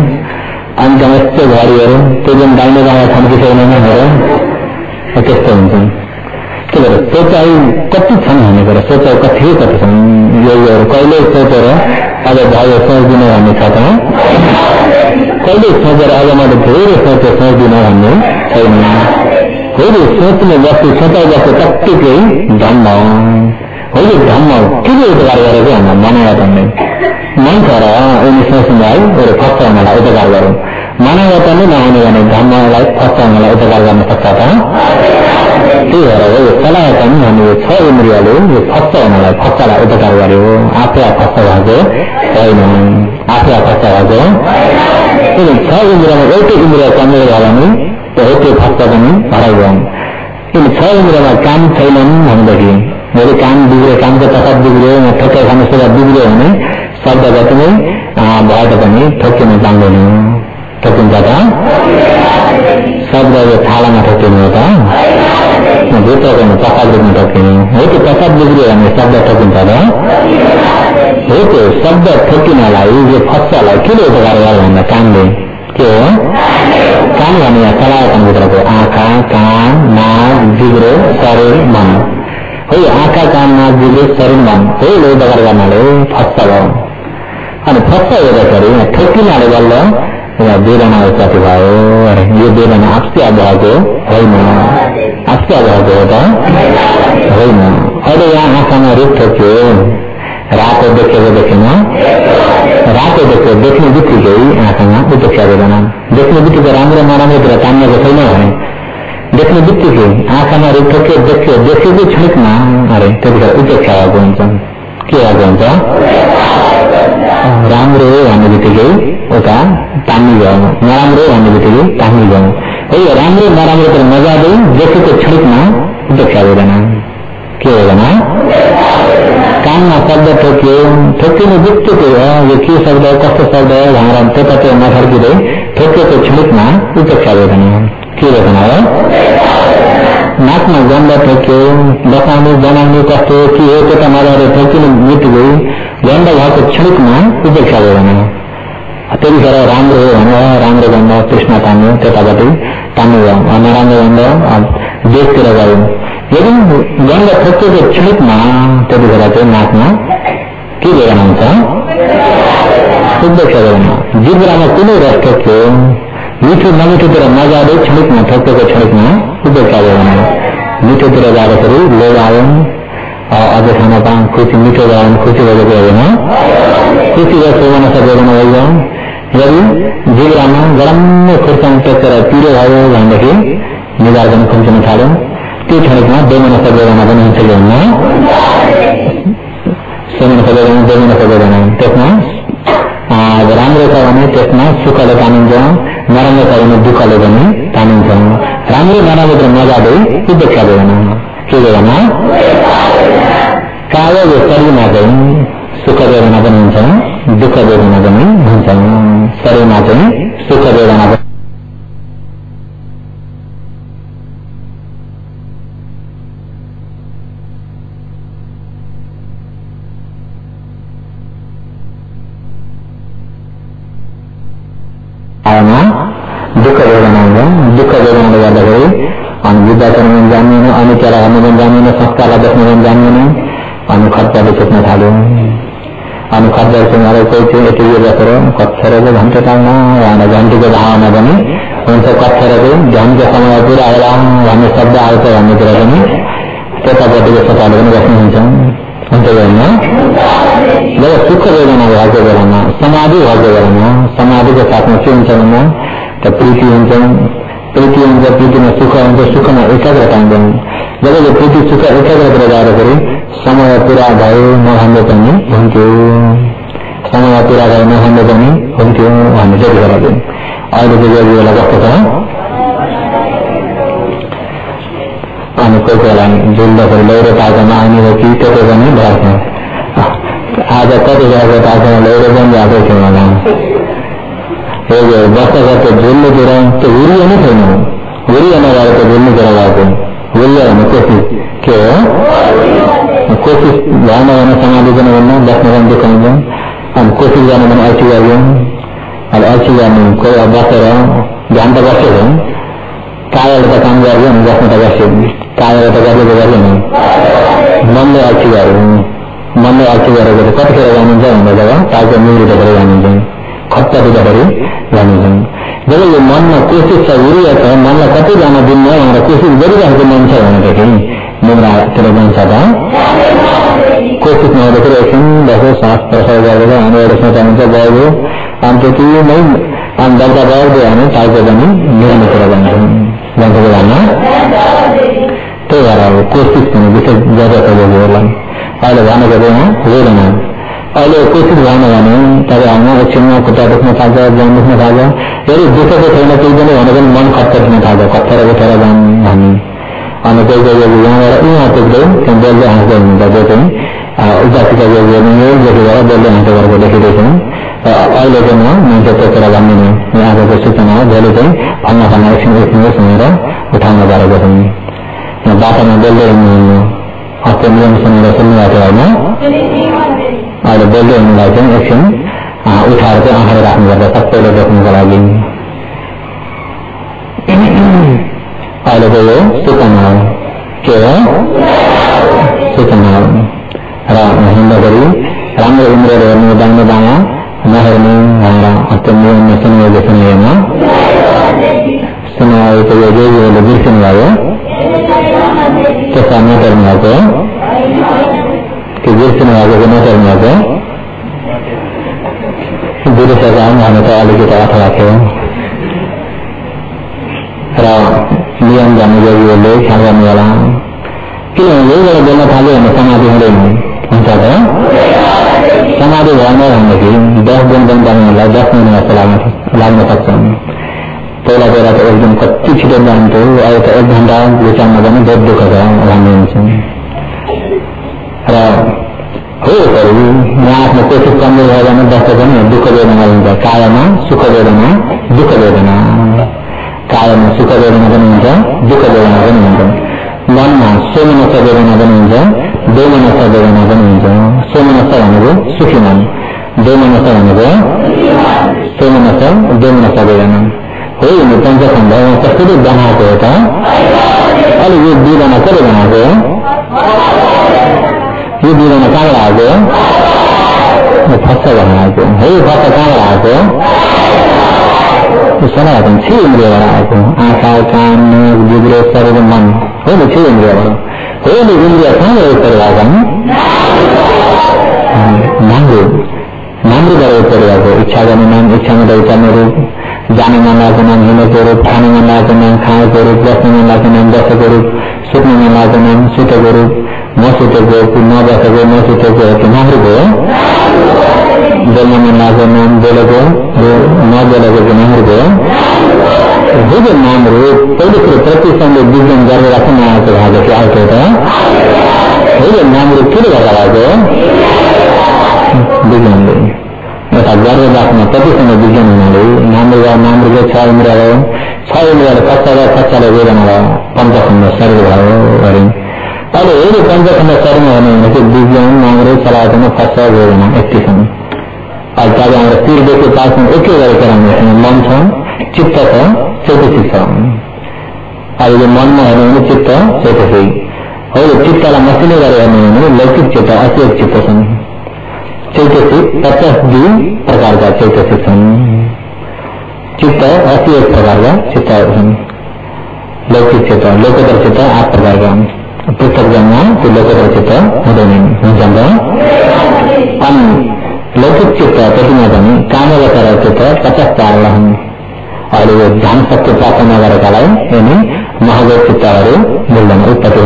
अनि त्यहाँ यस्तो घडीहरू त्यो जुन दाहिने बाहिर छन् छैन हेर त्यस्तो हुन्छ के भएर सोचाइ कति छन् भन्ने कुरा सोचाइ कति कति छन् योगीहरू कहिले सोचेर अब भयो सोच्दिनँ भन्ने छ कहिले सोचेर अब मैले धेरै सोचेर सोच्दिनँ भन्ने छैन फेरि सोच्ने वस्तु सोचाइ वस्तु कत्तिकै धम्म हो यो धम्म के के उपकार गरेको भन्दा मनावतनले मन छ र उनी सोच्नुलाई बरु फस्टाउनलाई उपकार गरौँ मनावतन नै नहुने भने धम्मलाई फस्टाउनलाई उपकार गर्न सक्छ त त्यही भएर यो सलायतन भन्ने यो छ इन्द्रियले यो फस्टाउनलाई फस्टालाई उपकार गर्यो आफै फस्टा भएको होइन आफै फस्टा भएको छ इन्द्रियमा एउटै इन्द्रिय कमजोर भयो भने एउटै फस्टा पनि हराइगयो किन छ इन्द्रियमा काम छैनन् भनेदेखि मेरो काम बिग्रियो कामको तथा बिग्रियो ठोक्कै खाने सेवा बिग्रियो भने शब्द जति नै भए तापनि ठोकिन जान्दैन ठोकिन्छ त शब्द यो थालामा ठोकिनु हो त भित्रको प्रसाद रूपमा ठोकिनु हो त्यो प्रसाद बिग्रियो भने शब्द ठोकिन्छ त हो त्यो शब्द ठोकिनलाई यो फस्सालाई किन उपकार गर्यो भन्दा कामले के हो कान भने यहाँ सलायतनभित्रको आँखा कान नाक जिब्रो शरीर मन ಹೇ ಆಕಾಕಾಮ ಜಿಲ್ಲೆ ಸರುಂಬಂ ಹೇ ಲೋದವರ್ಗ बेदना ಫಸ್ತವ ಅದು ಫಸ್ತ ಇರಬೇಕಾದ್ರೆ ಠೊಕ್ಕಿ ನಾಡುಗಲ್ಲ ಬೇರಣ ಉತ್ಪತ್ತಿ आपसे आपसे आधार हो त होइन अहिले यहाँ आँखामा रुख ठोक्यो रातो देखेको देखेन रातो देख्यो देख्ने बित्तिकै आँखामा उपेक्षा गरेन देखने बित्तिकै राम्रो नराम्रो कुरा तान्नेको छैन भने देख्ने बित्तिकै आँखामा ठोक्यो देख्यो देखेको छिटमा अरे त्यतिखेर उपेक्षा भएको हुन्छ के भएको हुन्छ राम्रो भन्ने बित्तिकै उता नराम्रो भन्ने बित्तिकै है। राम्रो नराम्रोतिर नजाँदै देखेको उपेक्षा हुँदैन के हुँदैन कानमा शब्द ठोकियो ठोकिने बित्तिकै हो, यो के शब्द कस्तो शब्द भनेर नफर्किँदै उपेक्षा हुँदैन के रहना नाचना जानदा थके बताने बनाने का तो कि ये तो तमारा गई। जानदा वहाँ को छलक उपेक्षा करना अतेरी सारा राम रहे हैं ना राम रहे बंदा, कृष्णा तामे ते तामे रहा राम रहे बंदा आप देख के रहा हूँ यदि जानदा थके तो छलक ना ते भी कराते नाचना की उपेक्षा करना जिस ग्राम में कुने रहते नीचे मन तर तरह न जादे क्षणिक में थको के क्षणिक में सुबह चाहे बनाए नीचे तरह जा रहे करी, लोग आवे और अब खाना खुशी जाए खुशी वजह के ना। खुशी का यदि जीवरामा गरम में खुर्सन तक कर पीले भावे भन्दाखेरि निवार्जन खुम्चिन थाल्यो त्यो क्षणिकमा बेमन सबैजना पनि हुन्छ भन्ने सोमन सबैजना बेमन सबैजना त्यसमा राम्रो छ भने त्यसमा सुखले तानिन्छ नराम्रो भने दुःखले पनि तानिन्छ राम्रो नराम्रो नजाँदै उपेक्षा हुँदैन के हुँदैन कालो शरीरमा चाहिँ सुख वेदना पनि हुन्छ दुःख वेदना पनि हुन्छ शरीरमा चाहिँ सुख वेदना में बन जाने में सस्ता लागत में बन जाने खर्चा भी कितना था लो अनु खर्चा तुम्हारे कोई चीज़ एक ये करो। कच्छर को घंटे टांगना या घंटे को धाव न बने। उनसे कच्छर को ध्यान के समय पूरा आएगा हमें शब्द आए तो हमें पूरा बने। त्यता गतिको सकालहरू बस्नु हुन्छ हुन्छ बेलामा जब सुख वेदना भएको बेलामा समाधि भएको बेलामा समाधिको साथमा के हुन्छ भने त प्रीति हुन्छ प्रीति हुन्छ में सुख अंग सुख में एकाग्रता हुँदैन जब यो प्रीति सुख एकाग्रता जाँदाखेरि समय पुरा भयो नभन्दै पनि हुन्थ्यो समय पुरा भयो नभन्दै पनि हुन्थ्यो भन्ने चाहिँ बेला अहिले चाहिँ यो बेला कस्तो छ अनि कोही बेला ताजामा आउने हो कि त्यो आज कति बेलाको ताजामा लौरो पनि होला வார்த்தைகார்த்த ஜெயில போறான் உரியனே போகணும் உரியன வாழ்க்கை ஜெயில போறவாகும் உரியன கோஷிஷ் கே கோஷிஷ் வானவன சமாளிதன ஒன்றும் லக்னவன் இருக்கணும் அந்த கோஷிஷ் தானவன் ஆட்சி காரியம் அது ஆட்சி காரணம் கோய அபாசரம் காந்த பாஷகம் காயாளத்தை காம் காரியம் லக்னத்தை பாஷம் காயாளத்தை காரியத்தை காரியம் மண்ணை ஆட்சி காரியம் மண்ணை ஆட்சி காரியத்தை கட்டுக்கிற வாங்கிதான் தாக்க மீறிட்ட பிறகு வாங்கிட்டேன் जानिन्छ भन्दा जब यो मनमा कोसिस छ उरिया छ मनलाई कति जान दिन्न भनेर कोसिस गरिरहेको मन छ भनेदेखि मुद्रातिर जान्छ त कोसिस नहुँदाखेरि एकछिन बस्यो सास प्रसार गरेर हामी एउटा सोचाइन्छ गयो अनि त्यति नै अनि दर्ता गर्दै हामी टाइपो पनि निर्णयतिर जान्छौँ जान्छ बेलामा त्यही भएर अब कोसिस पनि विशेष जरुरत हो अहिले भनेको चाहिँ अलोकित ज्ञान यानी तब अंगों को चिन्हों को दुख में ज्ञान दुख में खा जाए यदि दूसरे को थोड़ा कोई मन खतर में खा जाए खतर को थोड़ा ज्ञान हानि અને કોઈ જગ્યાએ જ્ઞાન વાળા એ હાથે ગયું કે બોલે હાથે બધે કઈ ઉદાસી જગ્યાએ ગયું એવું જગ્યા વાળા બોલે હાથે मान्छे त्यो कुरा भन्ने आजको सूचना हो जहिले चाहिँ भन्ना भन्ना एकछिन एकछिन सुनेर उठाउनु भएर गएर बाटोमा बोल्दै हिँड्नु हस्ते नियम सुनेर सुन्नुभएको होइन अहिले बोल्दै हुनुलाई चाहिँ एकछिन उठाएर चाहिँ आँखाले राख्नुपर्छ सबैले देख्नुको लागि अहिलेको यो सूचना हो के हो सूचना हो र हिँड्दाखेरि राम्रो उम्रेर हेर्नु दाहिने बायाँ नहेर्ने भनेर अत्यन्त नियममा सुन्नुभएको सुन्दैन सुन्नुभएको यो जोगीहरूले बिर्सिनु भयो तो सामना करने आते हैं। कि वीर से आगे गुना करने आते हैं। वीर से काम हमेशा आलू की तरह खड़ाते हैं। नियम जाने जो ये ले जाने वाला कि ये वाला दोनों खाली हमें समाधि हो रही है समाधि भावना हमने की दस दिन बन जाने वाला, दस महीने में लागने सकते हैं पहिला पहिला त एक दिन कति छिटो जान्थ्यो अहिले त एक घन्टा विचारमा पनि बहुत दुःख छ हुन्छ र हो यहाँ आफ्नो कोसिस कमजोर भयो भने पनि दुःख वेदना हुन्छ कायमा सुख वेदना दुःख वेदना कायमा सुख वेदना पनि हुन्छ दुःख वेदना पनि हुन्छ मनमा सोमनस वेदना पनि हुन्छ दोमनस वेदना पनि हुन्छ सोमनस भनेको सुखी मन दोमनस भनेको सोमनस दोमनस वेदना ဟေးမတန်ကြခံတယ်သတိဓမ္မတော့တာအဲ့လိုဒီဓမ္မဆက်ရမှာဆိုဒီဒီဓမ္မကားလာဆိုဖတ်ဆက်ရမှာဆိုဟေးဖတ်ဆက်ကားလာဆိုဒီစနာကချီမရတာဆိုအာသာကံဒီလိုစရမန်ဟေးမချီမရတာဟေးဒီဒီကဆန်းရစရတာကနန်းကိုနန်းကိုလည်းစရတာကိုအခြားကနန်းအခြားကလည်းစရတာ जाने माला का नाम हिने रूप खाने माला का नाम खाए के रूप बसने माला का नाम दस के रूप सुखने माला का नाम सुत के रूप न सुत गए न बस को न सुत गए कि नाम गए जलने माला का नाम जल गए न जल गए कि नाम गए दिव्य नाम रूप पवित्र प्रतिसंग विज्ञान गर्व रखना आते भाग, के आते हैं दिव्य नाम रूप किल लगा गए विज्ञान हुनाले नाम्रो नाम्रो छ इन्द्र भयो छ इन्द्रले कच्चा कच्चाले वेदना भयो पञ्चखण्ड शरीर भयो गरे अहिले हेरि पञ्चखण्ड शरीरमा हेर्नु भने चाहिँ विज्ञान नाम्रो चलाएको कच्चा वेदना यतिसम्म अहिले तपाईँ हाम्रो पिरदेखि पासमा एकै गरेर राख्नु मन छ चित्त छ चौतसिक छ अहिले मनमा हेर्नु भने चित्त चौतसिक हो यो चित्तलाई मसिनो गरेर हेर्नु भने लौकिक चित्त अतिरिक्त चित्त छन् चैतसिक पचास दिन प्रकार का चैतसिक चित्त अस्सी एक प्रकार का चित्त लौकिक चित्त चित्त आठ प्रकार का। तो चित्त लौकिक चित्त चित्त पचास ध्यान शक्ति प्राप्त उत्पत्ति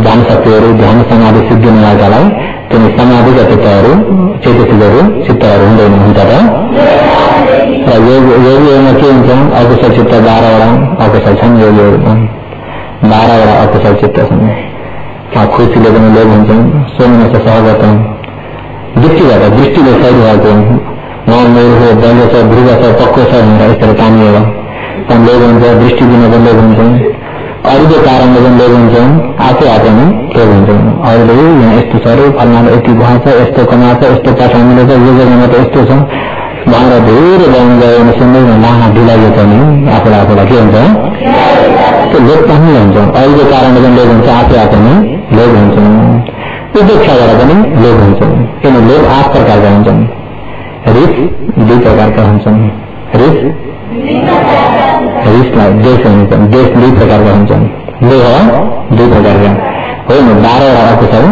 ध्यान शक्तिहरू ध्यान समाधि सिद्धि नगरेकालाई ಸಮಾಧಿಗತಾರು ಚೇತಸಿದರು ಚಿತ್ತಾರು ಮುಂತಾದ ಯೋಗಿ ಏಮಕ್ಕೆ ಅಕುಶಲ ಚಿತ್ತ ಧಾರಾವಾಡ ಅಕುಶಲ ಸಂಘ ಯೋಗಿ ಧಾರಾವಾಡ ಅಕುಶಲ ಚಿತ್ತ ಸಂಘ ಆ खुशी लेकिन लोग हुन्छन् सोमनस सहगतम दृष्टिबाट दृष्टिले सही भएको म मेरो हो बल्लो छ ध्रुव छ पक्को छ भनेर यसरी तानिएर लोग हुन्छ दृष्टि दिनको लोग हुन्छन् अरूको कारणले लोभ हुन्छ आफै आफै नै लोभ हुन्छ अरूले यहाँ यस्तो छ अरे फलनाले यति भएको छ यस्तो कमाएको छ यस्तो पठाउनुले छ यो जग्गामा त यस्तो छ। भनेर धेरै गाउनु गयो भने सुन्दैन लामा ढिलाइयो पनि आफूलाई आफूलाई के हुन्छ? त्यो लोभ पनि हुन्छ। अरूको कारणले पनि लोभ हुन्छ आफै आफै नै लोभ हुन्छ उपेक्षाबाट पनि लोभ हुन्छ। किन लोभ आठ प्रकारका हुन्छन्। रिस दुई प्रकारका हुन्छन्। रिस रिसलाई देश हुन्छन् देश दुई प्रकारका हुन्छन् लोह दुई प्रकारका होइन बाह्रवटा अकुशल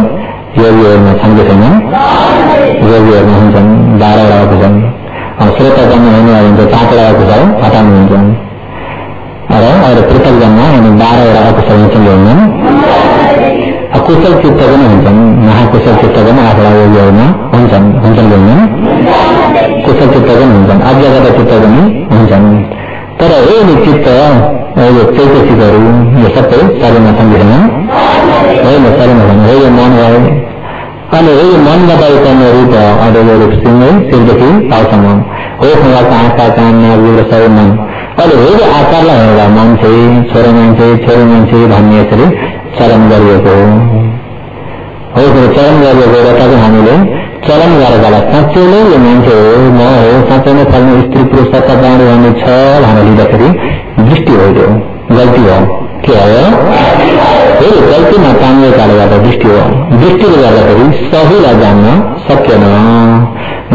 योगीहरूमा छन् कि। छैनन् योगीहरूमा हुन्छन् जन्म हुने हुन्छ सातवटा अकुशल हटाउनु हुन्छ र अहिले पृथक जन्म अनि बाह्रवटा हुन्छन् हुन्छन् अकुशल चित्त हुन्छन् महाकुशल चित्त पनि आफूलाई हुन्छन् हुन्छन् हुन्छन् कुशल चित्त पनि हुन्छन् चित्त हुन्छन् तर यो चित्त यो चैतसिकहरू यो सबै शरीरमा सम्झिँदैन होइन हो यो मन भयो। अनि हो यो मनबाट उत्पन्न रूप अडेलो रूप सिंहै शिरदेखि पाउसम्म हो खुवाको आँखा कान नागुर सबै मन। अहिले हो यो आकारलाई हेरेर मान्छे छोरो मान्छे छोरी मान्छे भन्ने यसरी चलन गरिएको हो। हो चलन गरिएको र तपाईँ हामीले चलन गरेकालाई साँच्चै नै यो मान्छे हो म हो साँच्चै नै फल्ने स्त्री पुरुष सत्ता प्राणी भन्ने छ भनेर लिँदाखेरि दृष्टि हो त्यो गल्ती हो। के हो फेरि गल्तीमा तानिएकाले गर्दा दृष्टि हो। दृष्टिले गर्दाखेरि सहीलाई जान्न सकेन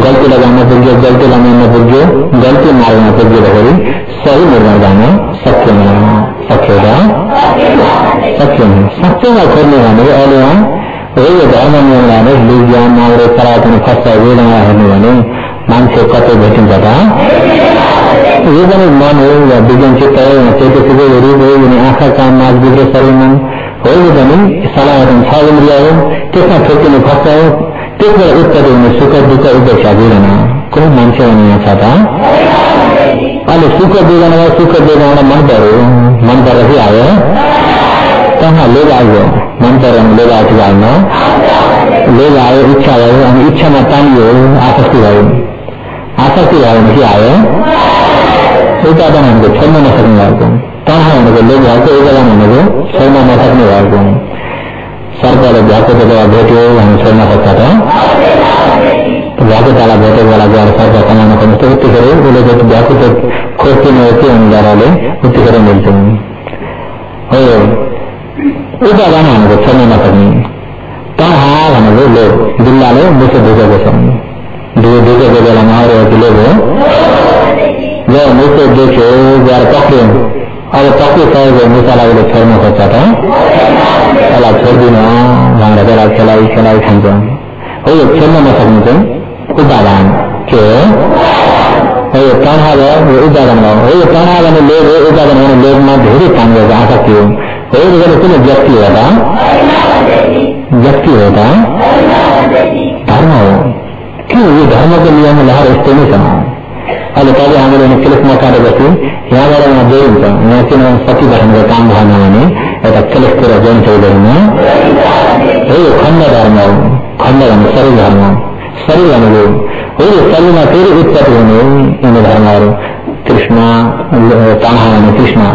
गल्तीलाई जान्न पुग्यो गल्तीलाई मान्न पुग्यो गल्ती मार्गमा पुग्दाखेरि सही निर्णय जान सकेन सकेर सकेन साँच्चैमा खोज्ने भनेको अहिले यो धर्म नियमलाई विज्ञान नागरे परातन खस्ता वेदना हेर्नु भने मान्छे कतै भेटिन्छ त यो पनि मन हो या विज्ञान चित्त हो या चैतसिक रूप हो भने आँखा कान नाच बिग्रे शरीर मन हो यो पनि सलाहन छ इन्द्रिय हो त्यसमा ठोकिने खस्छ हो त्यसबाट उत्पत्ति हुने सुख दुःख उपेक्षा वेदना कुनै मान्छे हुने यहाँ छ त अनि सुख वेदना सुख वेदना मन पर्यो मन परेपछि आयो हाँ लोग आए हुए मंत्र लोग आए गाँव में लोग आए इच्छा भयो अनि इच्छा मतानी हो आसक्ति भयो आसक्ति भयो भने के आयो एकजना हुनुको छोड्न नसक्ने भएको कहाँ हुनुको लोक भएको एकजना हुनुको छोड्न नसक्ने भएको सर्पले भएको त बेला भेट्यो भने छोड्न सक्छ त भएको तला भेटेको बेला गएर सर्प कमाउन सक्छ उत्तिखेर उसले भएको खोज्दैन के हुने गरेर उत्तिखेर मिल्छौँ हो ဥပါဒနာကိုဆက်နေတာပဲ။တဟာကမလို့လို့ဒီလာလို့မစ္စဒေကကိုဆက်နေ။ဒီဒေကကိုလည်းငါရောဒီလိုကိုလောမစ္စဒေကဇာတက်တယ်။အဲ့တက်တဲ့ဆိုင်ကိုမစ္စလာကိုဆက်နေတော့ချတာ။အဲ့လာချက်ဒီနော်ငါလည်းကလည်းဆက်လိုက်ဆက်လိုက်ခံကြ။ဟုတ်ရဲ့ချက်မမဆက်နေတယ်။ဥပါဒနာကျေအဲ့တန်းဟာလည်းဥပါဒနာ။အဲ့တန်းဟာလည်းလေဥပါဒနာနဲ့လေမှာဒိဋ္ဌိတန်ရဲ့အားသဖြင့် व्यक्ति हो त व्यक्ति हो त धर्म हो के हो यो धर्मको नियम लहर यस्तै नै छ अहिले कहिले हामीले क्लिप नकाटेपछि यहाँबाट यहाँ जोडिन्छ यहाँ किन सचिवासनको काम भएन भने एउटा क्लिपतिर जोडिन्छ हुँदैन हो यो खण्ड धर्म हो खण्ड भन्ने शरीर धर्म शरीर भनेको हो यो शरीरमा फेरि उत्पत्ति हुने यिनी धर्महरू कृष्ण ताहा भने कृष्ण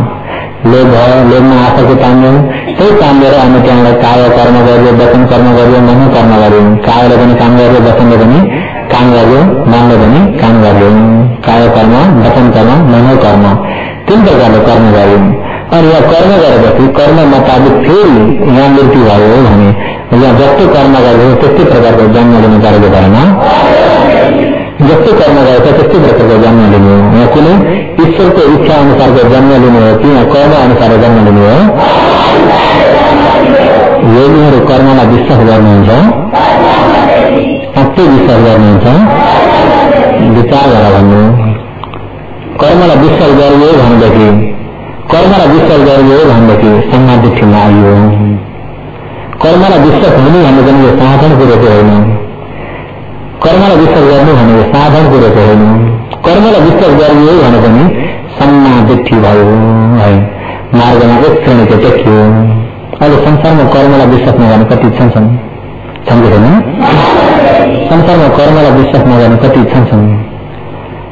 लोभ लोभमा आशाको तान्यौँ त्यही तानेर हामी त्यहाँलाई काय कर्म गर्यो वचन कर्म गर्यो मन कर्म गर्यौँ। कायले पनि काम गर्यो वचनले पनि काम गर्यो मनले पनि काम गर्यो। काय कर्म वचन कर्म मन कर्म तिन प्रकारले कर्म गर्यौँ। अनि यहाँ कर्म गरेपछि कर्म मुताबिक फेरि यहाँ मृत्यु भयो भने यहाँ जस्तो कर्म गर्यो त्यस्तै प्रकारको जन्म लिनु गरेको भएन। जस्तै कर्म गरेको त्यस्तै प्रकारको जन्म लिनु हो यहाँ कुनै ईश्वरको इच्छा अनुसारको जन्म लिनु हो कि यहाँ कर्म अनुसार जन्म लिनु हो योगीहरू कर्मलाई विश्वास गर्नुहुन्छ साँच्चै विश्वास गर्नुहुन्छ विचार गरेर भन्नु कर्मलाई विश्वास गरियो भनेदेखि कर्मलाई विश्वास गरियो भनेदेखि समाधिमा आइयो कर्मलाई विश्वास हुनु भनेको पनि यो साधन कुरो चाहिँ होइन कर्मलाई विश्वास गर्नु भनेको साधन कुरो चाहिँ होइन। कर्मलाई विश्वास गरियो भने पनि सम्मादिठी भयो है। मार्गमा एक श्रेणीको देखियो। अहिले संसारमा कर्मलाई विश्वास नगर्ने कति छन् छन्? छन् कि छैन? संसारमा कर्मलाई विश्वास नगर्ने कति छन् छन्?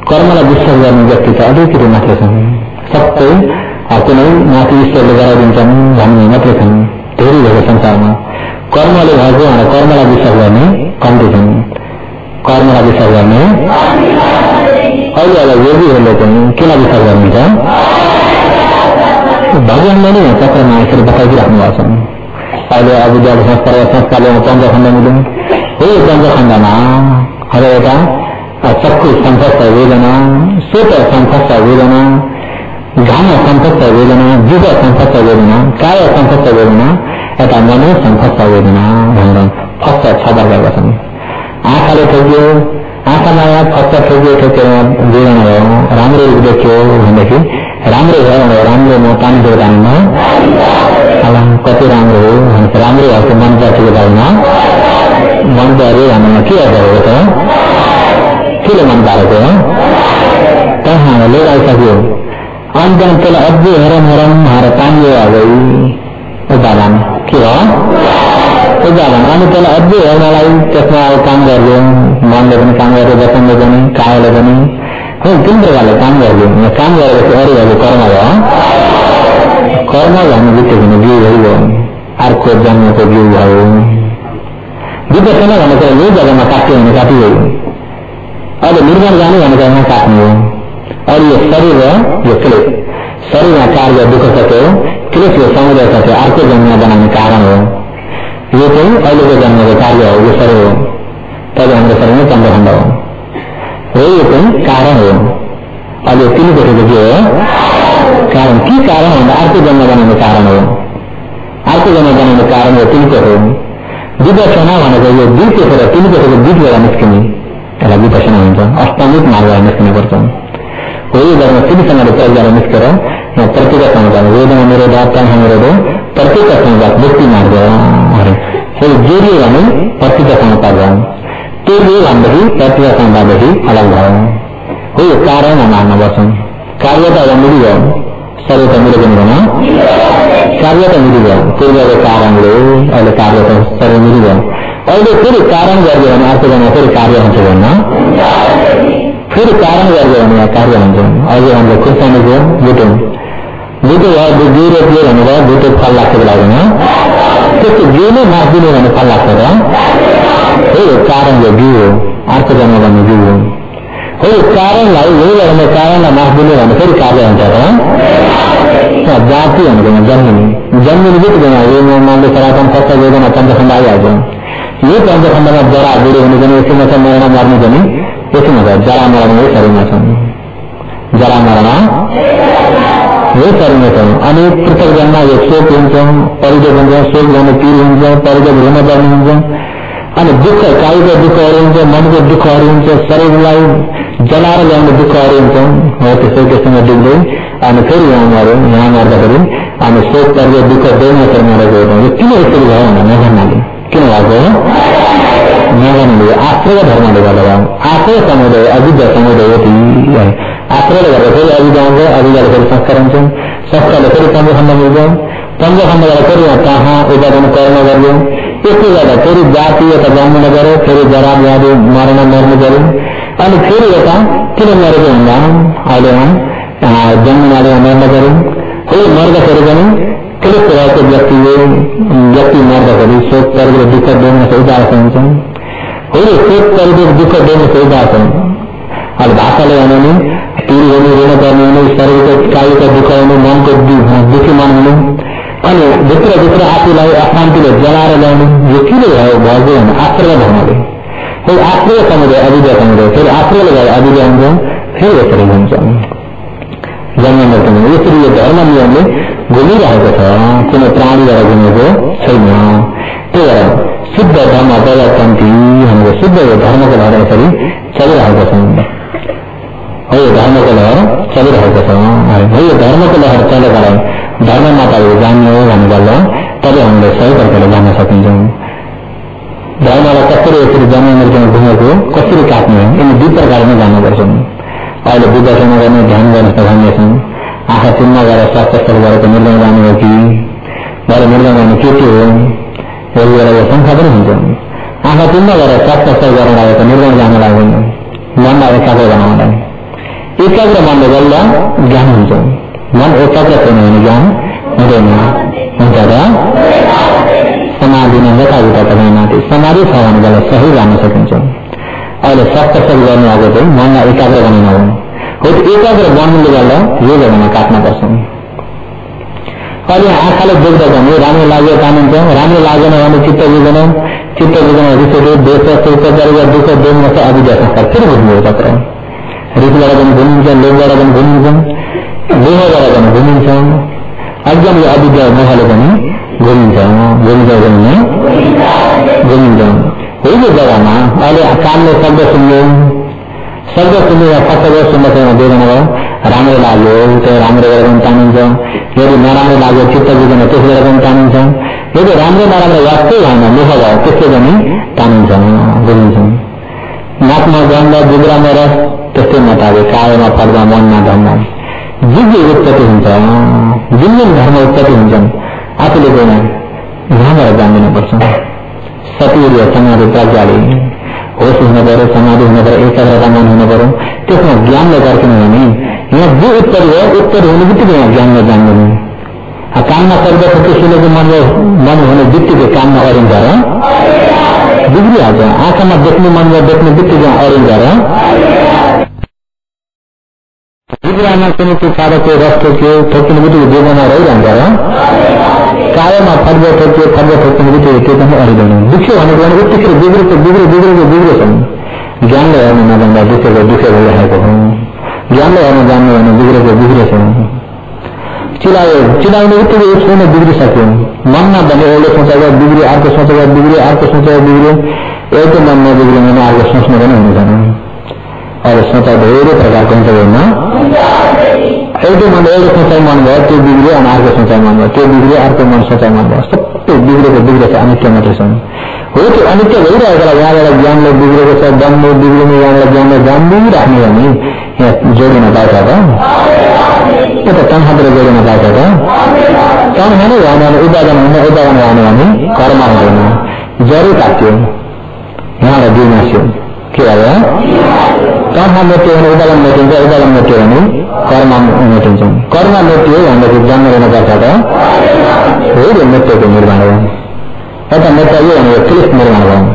कर्मलाई विश्वास गर्ने व्यक्ति त अलिकति मात्र छन्। सबै कुनै माथि ईश्वरले गराइदिन्छन् भन्ने मात्रै छन्। धेरै भएको संसारमा कर्मले भएको भनेर कर्मलाई विश्वास गर्ने कम्ती छन्। कर्मलाई विश्वास गर्ने अहिले अब योगीहरूले चाहिँ केलाई विश्वास गर्नुहुन्छ? भगवान्ले नै चक्रमा यसरी बताइदिइराख्नु भएको छ अहिले अविद्या संस्कार संस्कारले पञ्चखण्ड मिल्यौँ हो पञ्चखण्डमा अब एउटा चक्कु सन्तस्त वेदना सोत सन्तस्त वेदना घाम सन्तस्त वेदना जीव सन्तस्त वेदना काय सन्तस्त वेदना यता मनो सन्तस्त वेदना भनेर फस्त छ वर्ग छन् आँखाले ठोक्यो आँखामा फस्त ठोक्यो ठोक्यो वेदना भयो। राम्रो देखियो भनेदेखि राम्रो भयो भनेर राम्रो म पानी अब कति राम्रो हो? भन्छ राम्रो भएको मन परेको बारेमा मन पऱ्यो भनेर के गरेको त? केले मन पारेको हो? कहाँ लिएर आइसक्यो। अनि त्यहाँ त्यसलाई अझै हेरम हेर पानी ဥပါဒံဖြစ်ရောဥပါဒံအနုတလအပြည့်အနာလိုက်သစ္စာကံကြလုံးမန္တကံကံရတဲ့ဗတ္တမေကံကာယလကံဟုတ်ကိန္ဒရလည်းကံကြလုံးကံကြရတဲ့ဆိုရရကောမရောကောမရောမြစ်တဲ့ကနေပြေးရောအာကိုဇံကိုပြေးရောဒီကနေ့ကလည်းလေ့ကြကမှာကတ်တယ်ကတ်ပြီးအဲ့ဒါမိဂန်ကနေကလည်းကတ်နေတယ်အဲ့ဒီစရိရရခလိ शरीरमा कार्य दुःख सक्यो यो समुदाय सक्यो अर्को जन्म बनाउने कारण हो। यो चाहिँ अहिलेको जन्मको कार्य हो यो शरीर हो। तब हाम्रो शरीरमा चन्द्रखण्ड हो। हो यो चाहिँ कारण हो। अहिले तिन कोठेको के हो? कारण। के कारण भन्दा अर्को जन्म बनाउने कारण हो। अर्को जन्म बनाउने कारण हो तिन कोठ हो। विपसना भनेको यो दुई कोठो र तिन कोठोको बिचबाट निस्किने। त्यसलाई विपसना हुन्छ अष्टमिक मार्गबाट निस्किने पर्छ हो यो जन्म तिनसँगले प्रज्ञाले निस्केर यहाँ प्रत्येक संघात वेदना निरोध प्राण निरोध प्रत्येक संघात मुक्ति मार्ग हो जोडियो भने प्रत्येक संघात त्यो भनेदेखि प्रक्रिया संघदेखि अलग भयो हो यो कारण मान्न पर्छन् कार्य त अब शरीर त मिलेको भएन कार्य त मिलिगयो पूर्वको कारणले अहिले कार्य त शरीर मिलिगयो अहिले फेरि कारण गरिदियो भने अर्को फेरि कार्य हुन्छ भन्न फेरि कारण गरिदियो भने यहाँ कार्य हुन्छ अहिले हाम्रो खुर्सानीको बुटो बुटो भयो जिउ रोपियो भने भयो बुटो फल लाग्छ कि लाग्दैन त्यस्तो जिउ नै मासिदिने भने फल लाग्छ र हो यो कारणले बिउ हो अर्को जन्म भन्ने बिउ हो हो यो कारणलाई यही गर्ने कारणलाई माफ दिने भने फेरि कार्य हुन्छ र जाति भनेको जन्मिने जन्मिने बित्तिकै यो मनले सनातन सत्य वेदना पञ्चखण्ड आइहाल्छ यो पञ्चखण्डमा जरा बुढी हुने पनि छ मरण मर्ने पनि प्रश्न होता है जरा मरण वे करुणाचम जरा मरण वे करुणाचम अनेक पृथक जन्मा जो शोक हिंसम परिजय भंजन शोक जन तीर हिंसम परिजय भ्रम धर्म हिंसम अनि दुःख कायको दुःखहरू हुन्छ मनको दुःखहरू हुन्छ शरीरलाई जलाएर ल्याउने दुःखहरू हुन्छ हो तो त्यसै त्यसँग डुब्दै अनि फेरि फिर यहाँ गर्दाखेरि अनि शोक पर्व दुःख दुःख दुःखमा गयो भने किन यसरी भयो भन्दा नजन्नाले किन भएको हो आश्रय धर्मले गर्दा आश्रय समुदाय अविद्या समुदाय हो आश्रयले गर्दा फेरि अभिज्ञा हुन्छ अभिज्ञाले फेरि संस्कार हुन्छन् संस्कारले फेरि पञ्चखण्ड मिल्छ पञ्चखण्ड गरेर फेरि कहाँ उदाहरण कर्म गर्यो यसले गर्दा फेरि जाति यता जन्मन गऱ्यो फेरि जरा व्याधि मरण मर्नु गऱ्यो अनि फेरि यता किन मरेको हुँदा अहिले जन्मनाले मर्न गऱ्यो फेरि मर्दाखेरि पनि विशेष प्रकार के व्यक्ति व्यक्ति मर्द शोक कर्म दुख देने से उदासन और शोक कर्म दुख देने से उदासन और भाषा ले आने तीर होने ऋण करने होने शरीर को काय का दुख मन को दुखी मन होने अनि भित्र भित्र आफूलाई अशान्तिले जलाएर ल्याउने यो किन भयो भजन आश्रय भन्नाले फेरि आश्रय समुदाय अभिजय समुदाय फेरि आश्रयले गर्दा अभिजय हुन्छ फेरि यसरी हुन्छ जन्म यसरी यो धर्म नियमले घुमिरहेको छ कुनै प्राणीबाट घुमेको छैन। त्यही भएर शुद्ध धर्म प्रवर्तन्ती हाम्रो शुद्ध यो धर्मको भएर यसरी चलिरहेको छ। हो यो धर्मको लहर चलिरहेको छ। हो यो धर्मको लहर चलेर धर्ममा तपाईँ जान्ने हो भन्नुभयो तब हामीले सही प्रकारले जान्न सकिन्छौँ। धर्मलाई कसरी यसरी जन्म घुमेको कसरी काट्ने यिनी दुई प्रकारले जानुपर्छन् अहिले बुद्धसँग गर्ने ध्यान गर्न भन्ने छन्। आँखा चिन्ह गरेर स्वास्थ्य गरेर निर्णय जाने हो कि? गएर निर्णय गर्ने के के हो? बेला यो संख्या पनि हुन्छ। आँखा चिन्ह गरेर स्वास्थ्य गर्न लागेको निर्णय जान लाग्दैन मनलाई एकाग्र बनाउँदैन एकाग्र मनले गर्दा ज्ञान हुन्छ। मन एकाग्र छैन भने ज्ञान हुँदैन। हुन्छ र समाधि नै यथाविध तपाईँमाथि समाधि छ भने बेला सही जान सकिन्छ। अहिले सप्तसरी गर्नु आएको चाहिँ मनलाई एकाग्र बनाउनु हो हो एकाग्र बन्नुले गर्दा यो जग्गामा काट्न पर्छ। अहिले आँखाले देख्दा भने राम्रो लाग्यो कानिन्छ राम्रो लागेन भने चित्त बुझेन। चित्त बुझेन रिस देश दुःख देख्न चाहिँ अभिद्या संस्कार फेरि बुझ्नु हो चक्र रिसबाट पनि घुमिन्छ लोभबाट पनि घुमिन्छन् देहबाट पनि घुमिन्छन् अज्ञान यो अविद्या मोहले पनि घुमिन्छ। घुमिन्छ घुम्ने घुमिन्छ। होइन जग्गामा अहिले कामले शब्द सुन्यो शब्द सुन्ने सबै छैन दुईजना भयो राम्रो लाग्यो त्यो राम्रो गरेर पनि तानिन्छ यदि नराम्रो लाग्यो चित्त बुझेन त्यसबाट पनि तानिन्छ यदि राम्रो नराम्रो वास्तै भएन मुख भयो त्यसले पनि तानिन्छ घुमिन्छ नाकमा गन्ध जिब्रामा रस त्यस्तै मताले कायमा पर्दा मनमा धर्म जुन उत्पत्ति हुन्छ जुन जुन धर्म उत्पत्ति हुन्छन् आफूले गएन यहाँबाट जानिदिनुपर्छ सतीर्य समाधि प्रज्ञाले। होस हुन पऱ्यो समाधि हुन पऱ्यो एकाग्रता मन हुन पऱ्यो त्यसमा ज्ञानले गर्छौँ भने यहाँ जो उत्पत्ति हो उत्पत्ति हुने बित्तिकै यहाँ ज्ञानले जान्दैन। काममा शब्द सुनेको मनले मन हुने बित्तिकै काममा अरिन्छ र बिग्रिहाल्छ। आँखामा देख्ने मनले देख्ने बित्तिकै अरिन्छ र जिब्रामा कुनै त्यो काँडाको रस ठोक्यो ठोकिने बित्तिकै बेगमा रहिरहन्छ कायमा फड्ग ठोक्यो फड्ग ठोक्ने बित्तिकै त्यो पनि अडिँदैन दुख्यो भनेको भने उत्तिकै बिग्रेको बिग्रे बिग्रेको बिग्रेछन् ज्ञानले हेर्नु नजान्दा दुखेको दुखे भइरहेको हो ज्ञानले हेर्न जान्नु भने बिग्रेको चिलायो चिलाउने बित्तिकै बिग्रिसक्यो मनमा भने एउटा सोचेर बिग्रियो अर्को सोचेर बिग्रियो अर्को सोचेर बिग्रियो एउटै मन नबिग्रियो भने अर्को सोच्नु पनि हुँदैन अहिले सोचाइ धेरै प्रकारको हुन्छ होइन एउटै मन एउटा सोचाइ मन भयो त्यो बिग्रियो अनि अर्को सोचाइ मन भयो त्यो बिग्रियो अर्को मन सोचाइ मन भयो सबै बिग्रेको बिग्रेको अनित्य मात्रै छन्। हो त्यो अनित्य भइरहेको यहाँबाट ज्ञानले बिग्रेको छ जन्म बिग्रिने यहाँबाट ज्ञानले जान्दिराख्ने भने यहाँ जोडिन पाउँछ त यो त तनखातिर जोडिन पाउँछ त तनखा नै भएन भने उपादन हुने उपादन भएन भने कर्म हुँदैन। जरै काट्यो यहाँबाट दिउ मास्यो කියලා කාමමෙතේ උදලමෙතේ උදලමෙතේ නේ කර්මමෙතේ ජන කර්මමෙතේ යන්නේ ජන්ම වෙන කරකට හේතු මෙතේ නිර්මාණය එතන මෙතේ යන්නේ ක්ලිස් නිර්මාණය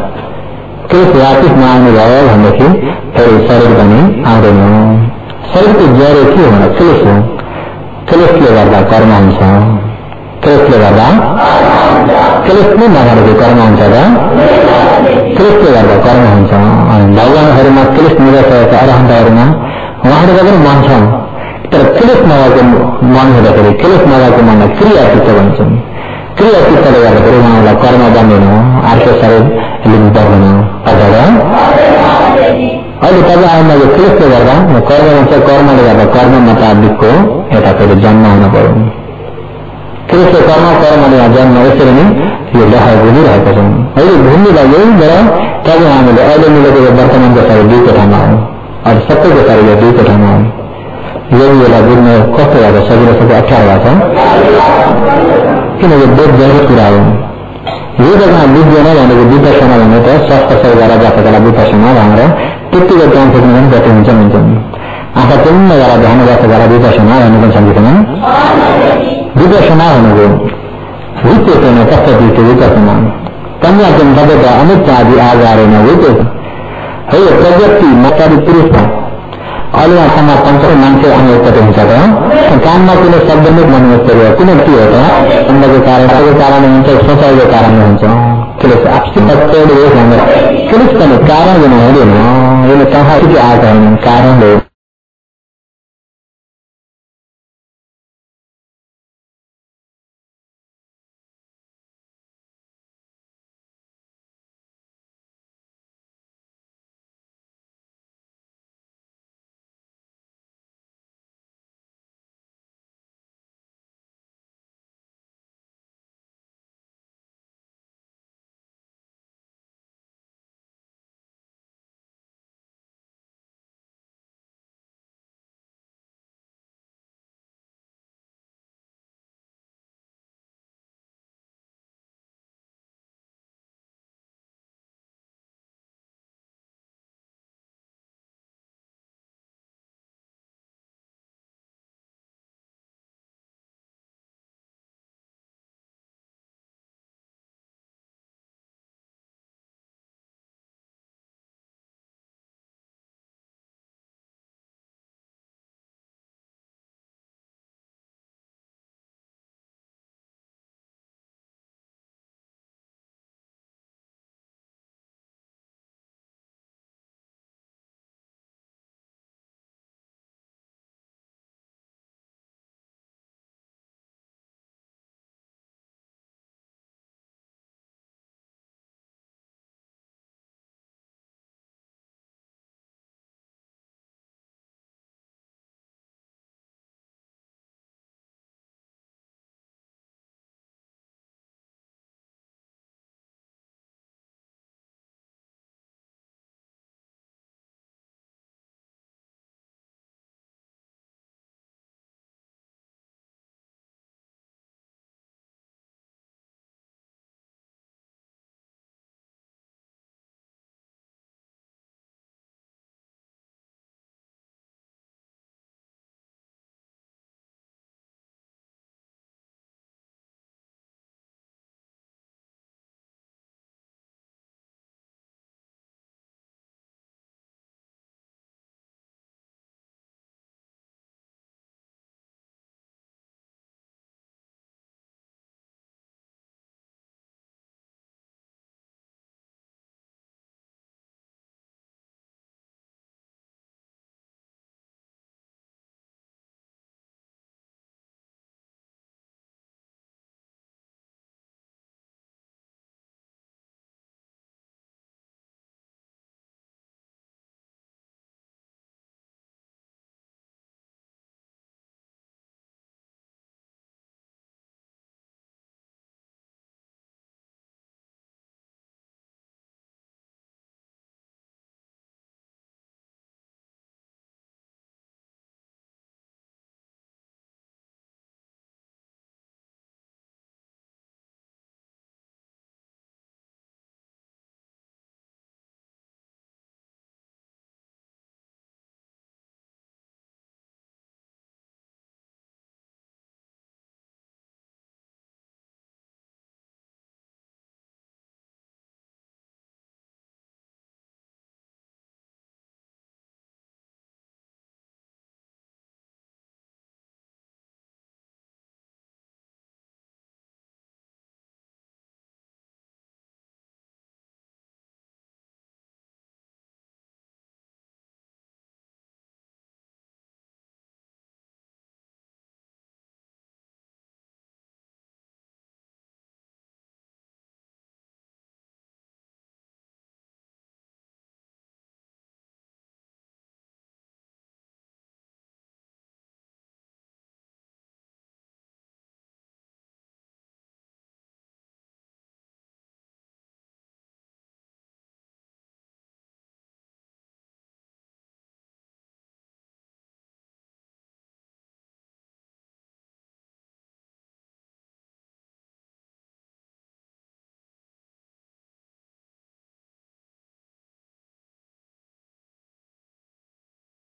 ක්ලිස් යාතිස් නාමය වහන්සේ පරිසරයෙන් ආරම්භ වෙනවා සරිත ජයරේ කියන ක්ලිස් ක්ලිස් කියලා කර්මංසා क्लिस क्लिसले गर्दा क्लेसले क्लेस नगरेको कर्म हुन्छ र क्लेशले गर्दा कर्म हुन्छ भगवान्हरूमा क्लेश निरसका अरहन्तहरूमा उहाँहरूको पनि मन छ त तर क्लेस नभएको मन हुँदाखेरि क्लेस नभएको मनलाई क्रिया चित्त भन्छन् क्रिया गर्दाखेरि उहाँलाई कर्म बन्दैन अर्को शरीर बढ्दैन अथवा अहिले तपाईँ आउन क्लेसले गर्दा कर्म हुन्छ कर्मले गर्दा कर्म मुताबिकको यता फेरि जन्म हुन पर्यो क्लेसले कर्म कर्मले यहाँ जन्म यसरी नै यो लहर घुमिरहेको छ अहिले घुम्नुलाई यही भएर तपाईँ हामीले अहिले मिलेको यो वर्तमानको शरीर दुईको ठाउँमा हो अहिले सबैको शरीर दुईको ठाउँमा हो यो यसलाई बुझ्न कस्तो भएको सजिलो सबै अप्ठ्यारो भएको छ किन यो बोध गर्ने कुरा हो यो जग्गा बुझ्दैन भनेको विपसना भने त स्वास्थ्य शरीर जातको बेला विपसना भनेर त्यतिको काम सक्नु पनि जति हुन्छ हुन्छ आकतिन्न यार ध्यान जात जरा दीता सुना अनुगम संगीत में दीता सुना अनुगो वित्ते से न तस्ते दीते दीता सुना कन्या के अमित आदि आ जा रहे न वित्ते हे प्रगति मतारी पुरुष था और यहाँ पंचर मन से हम उत्तर हो काम में शब्द में मन उत्तर हुआ कुछ की होता है कारण के कारण होता है के कारण होता है आपसी पत्ते एक होंगे किलिस कारण जो नहीं ना ये कहा कि कारण लोग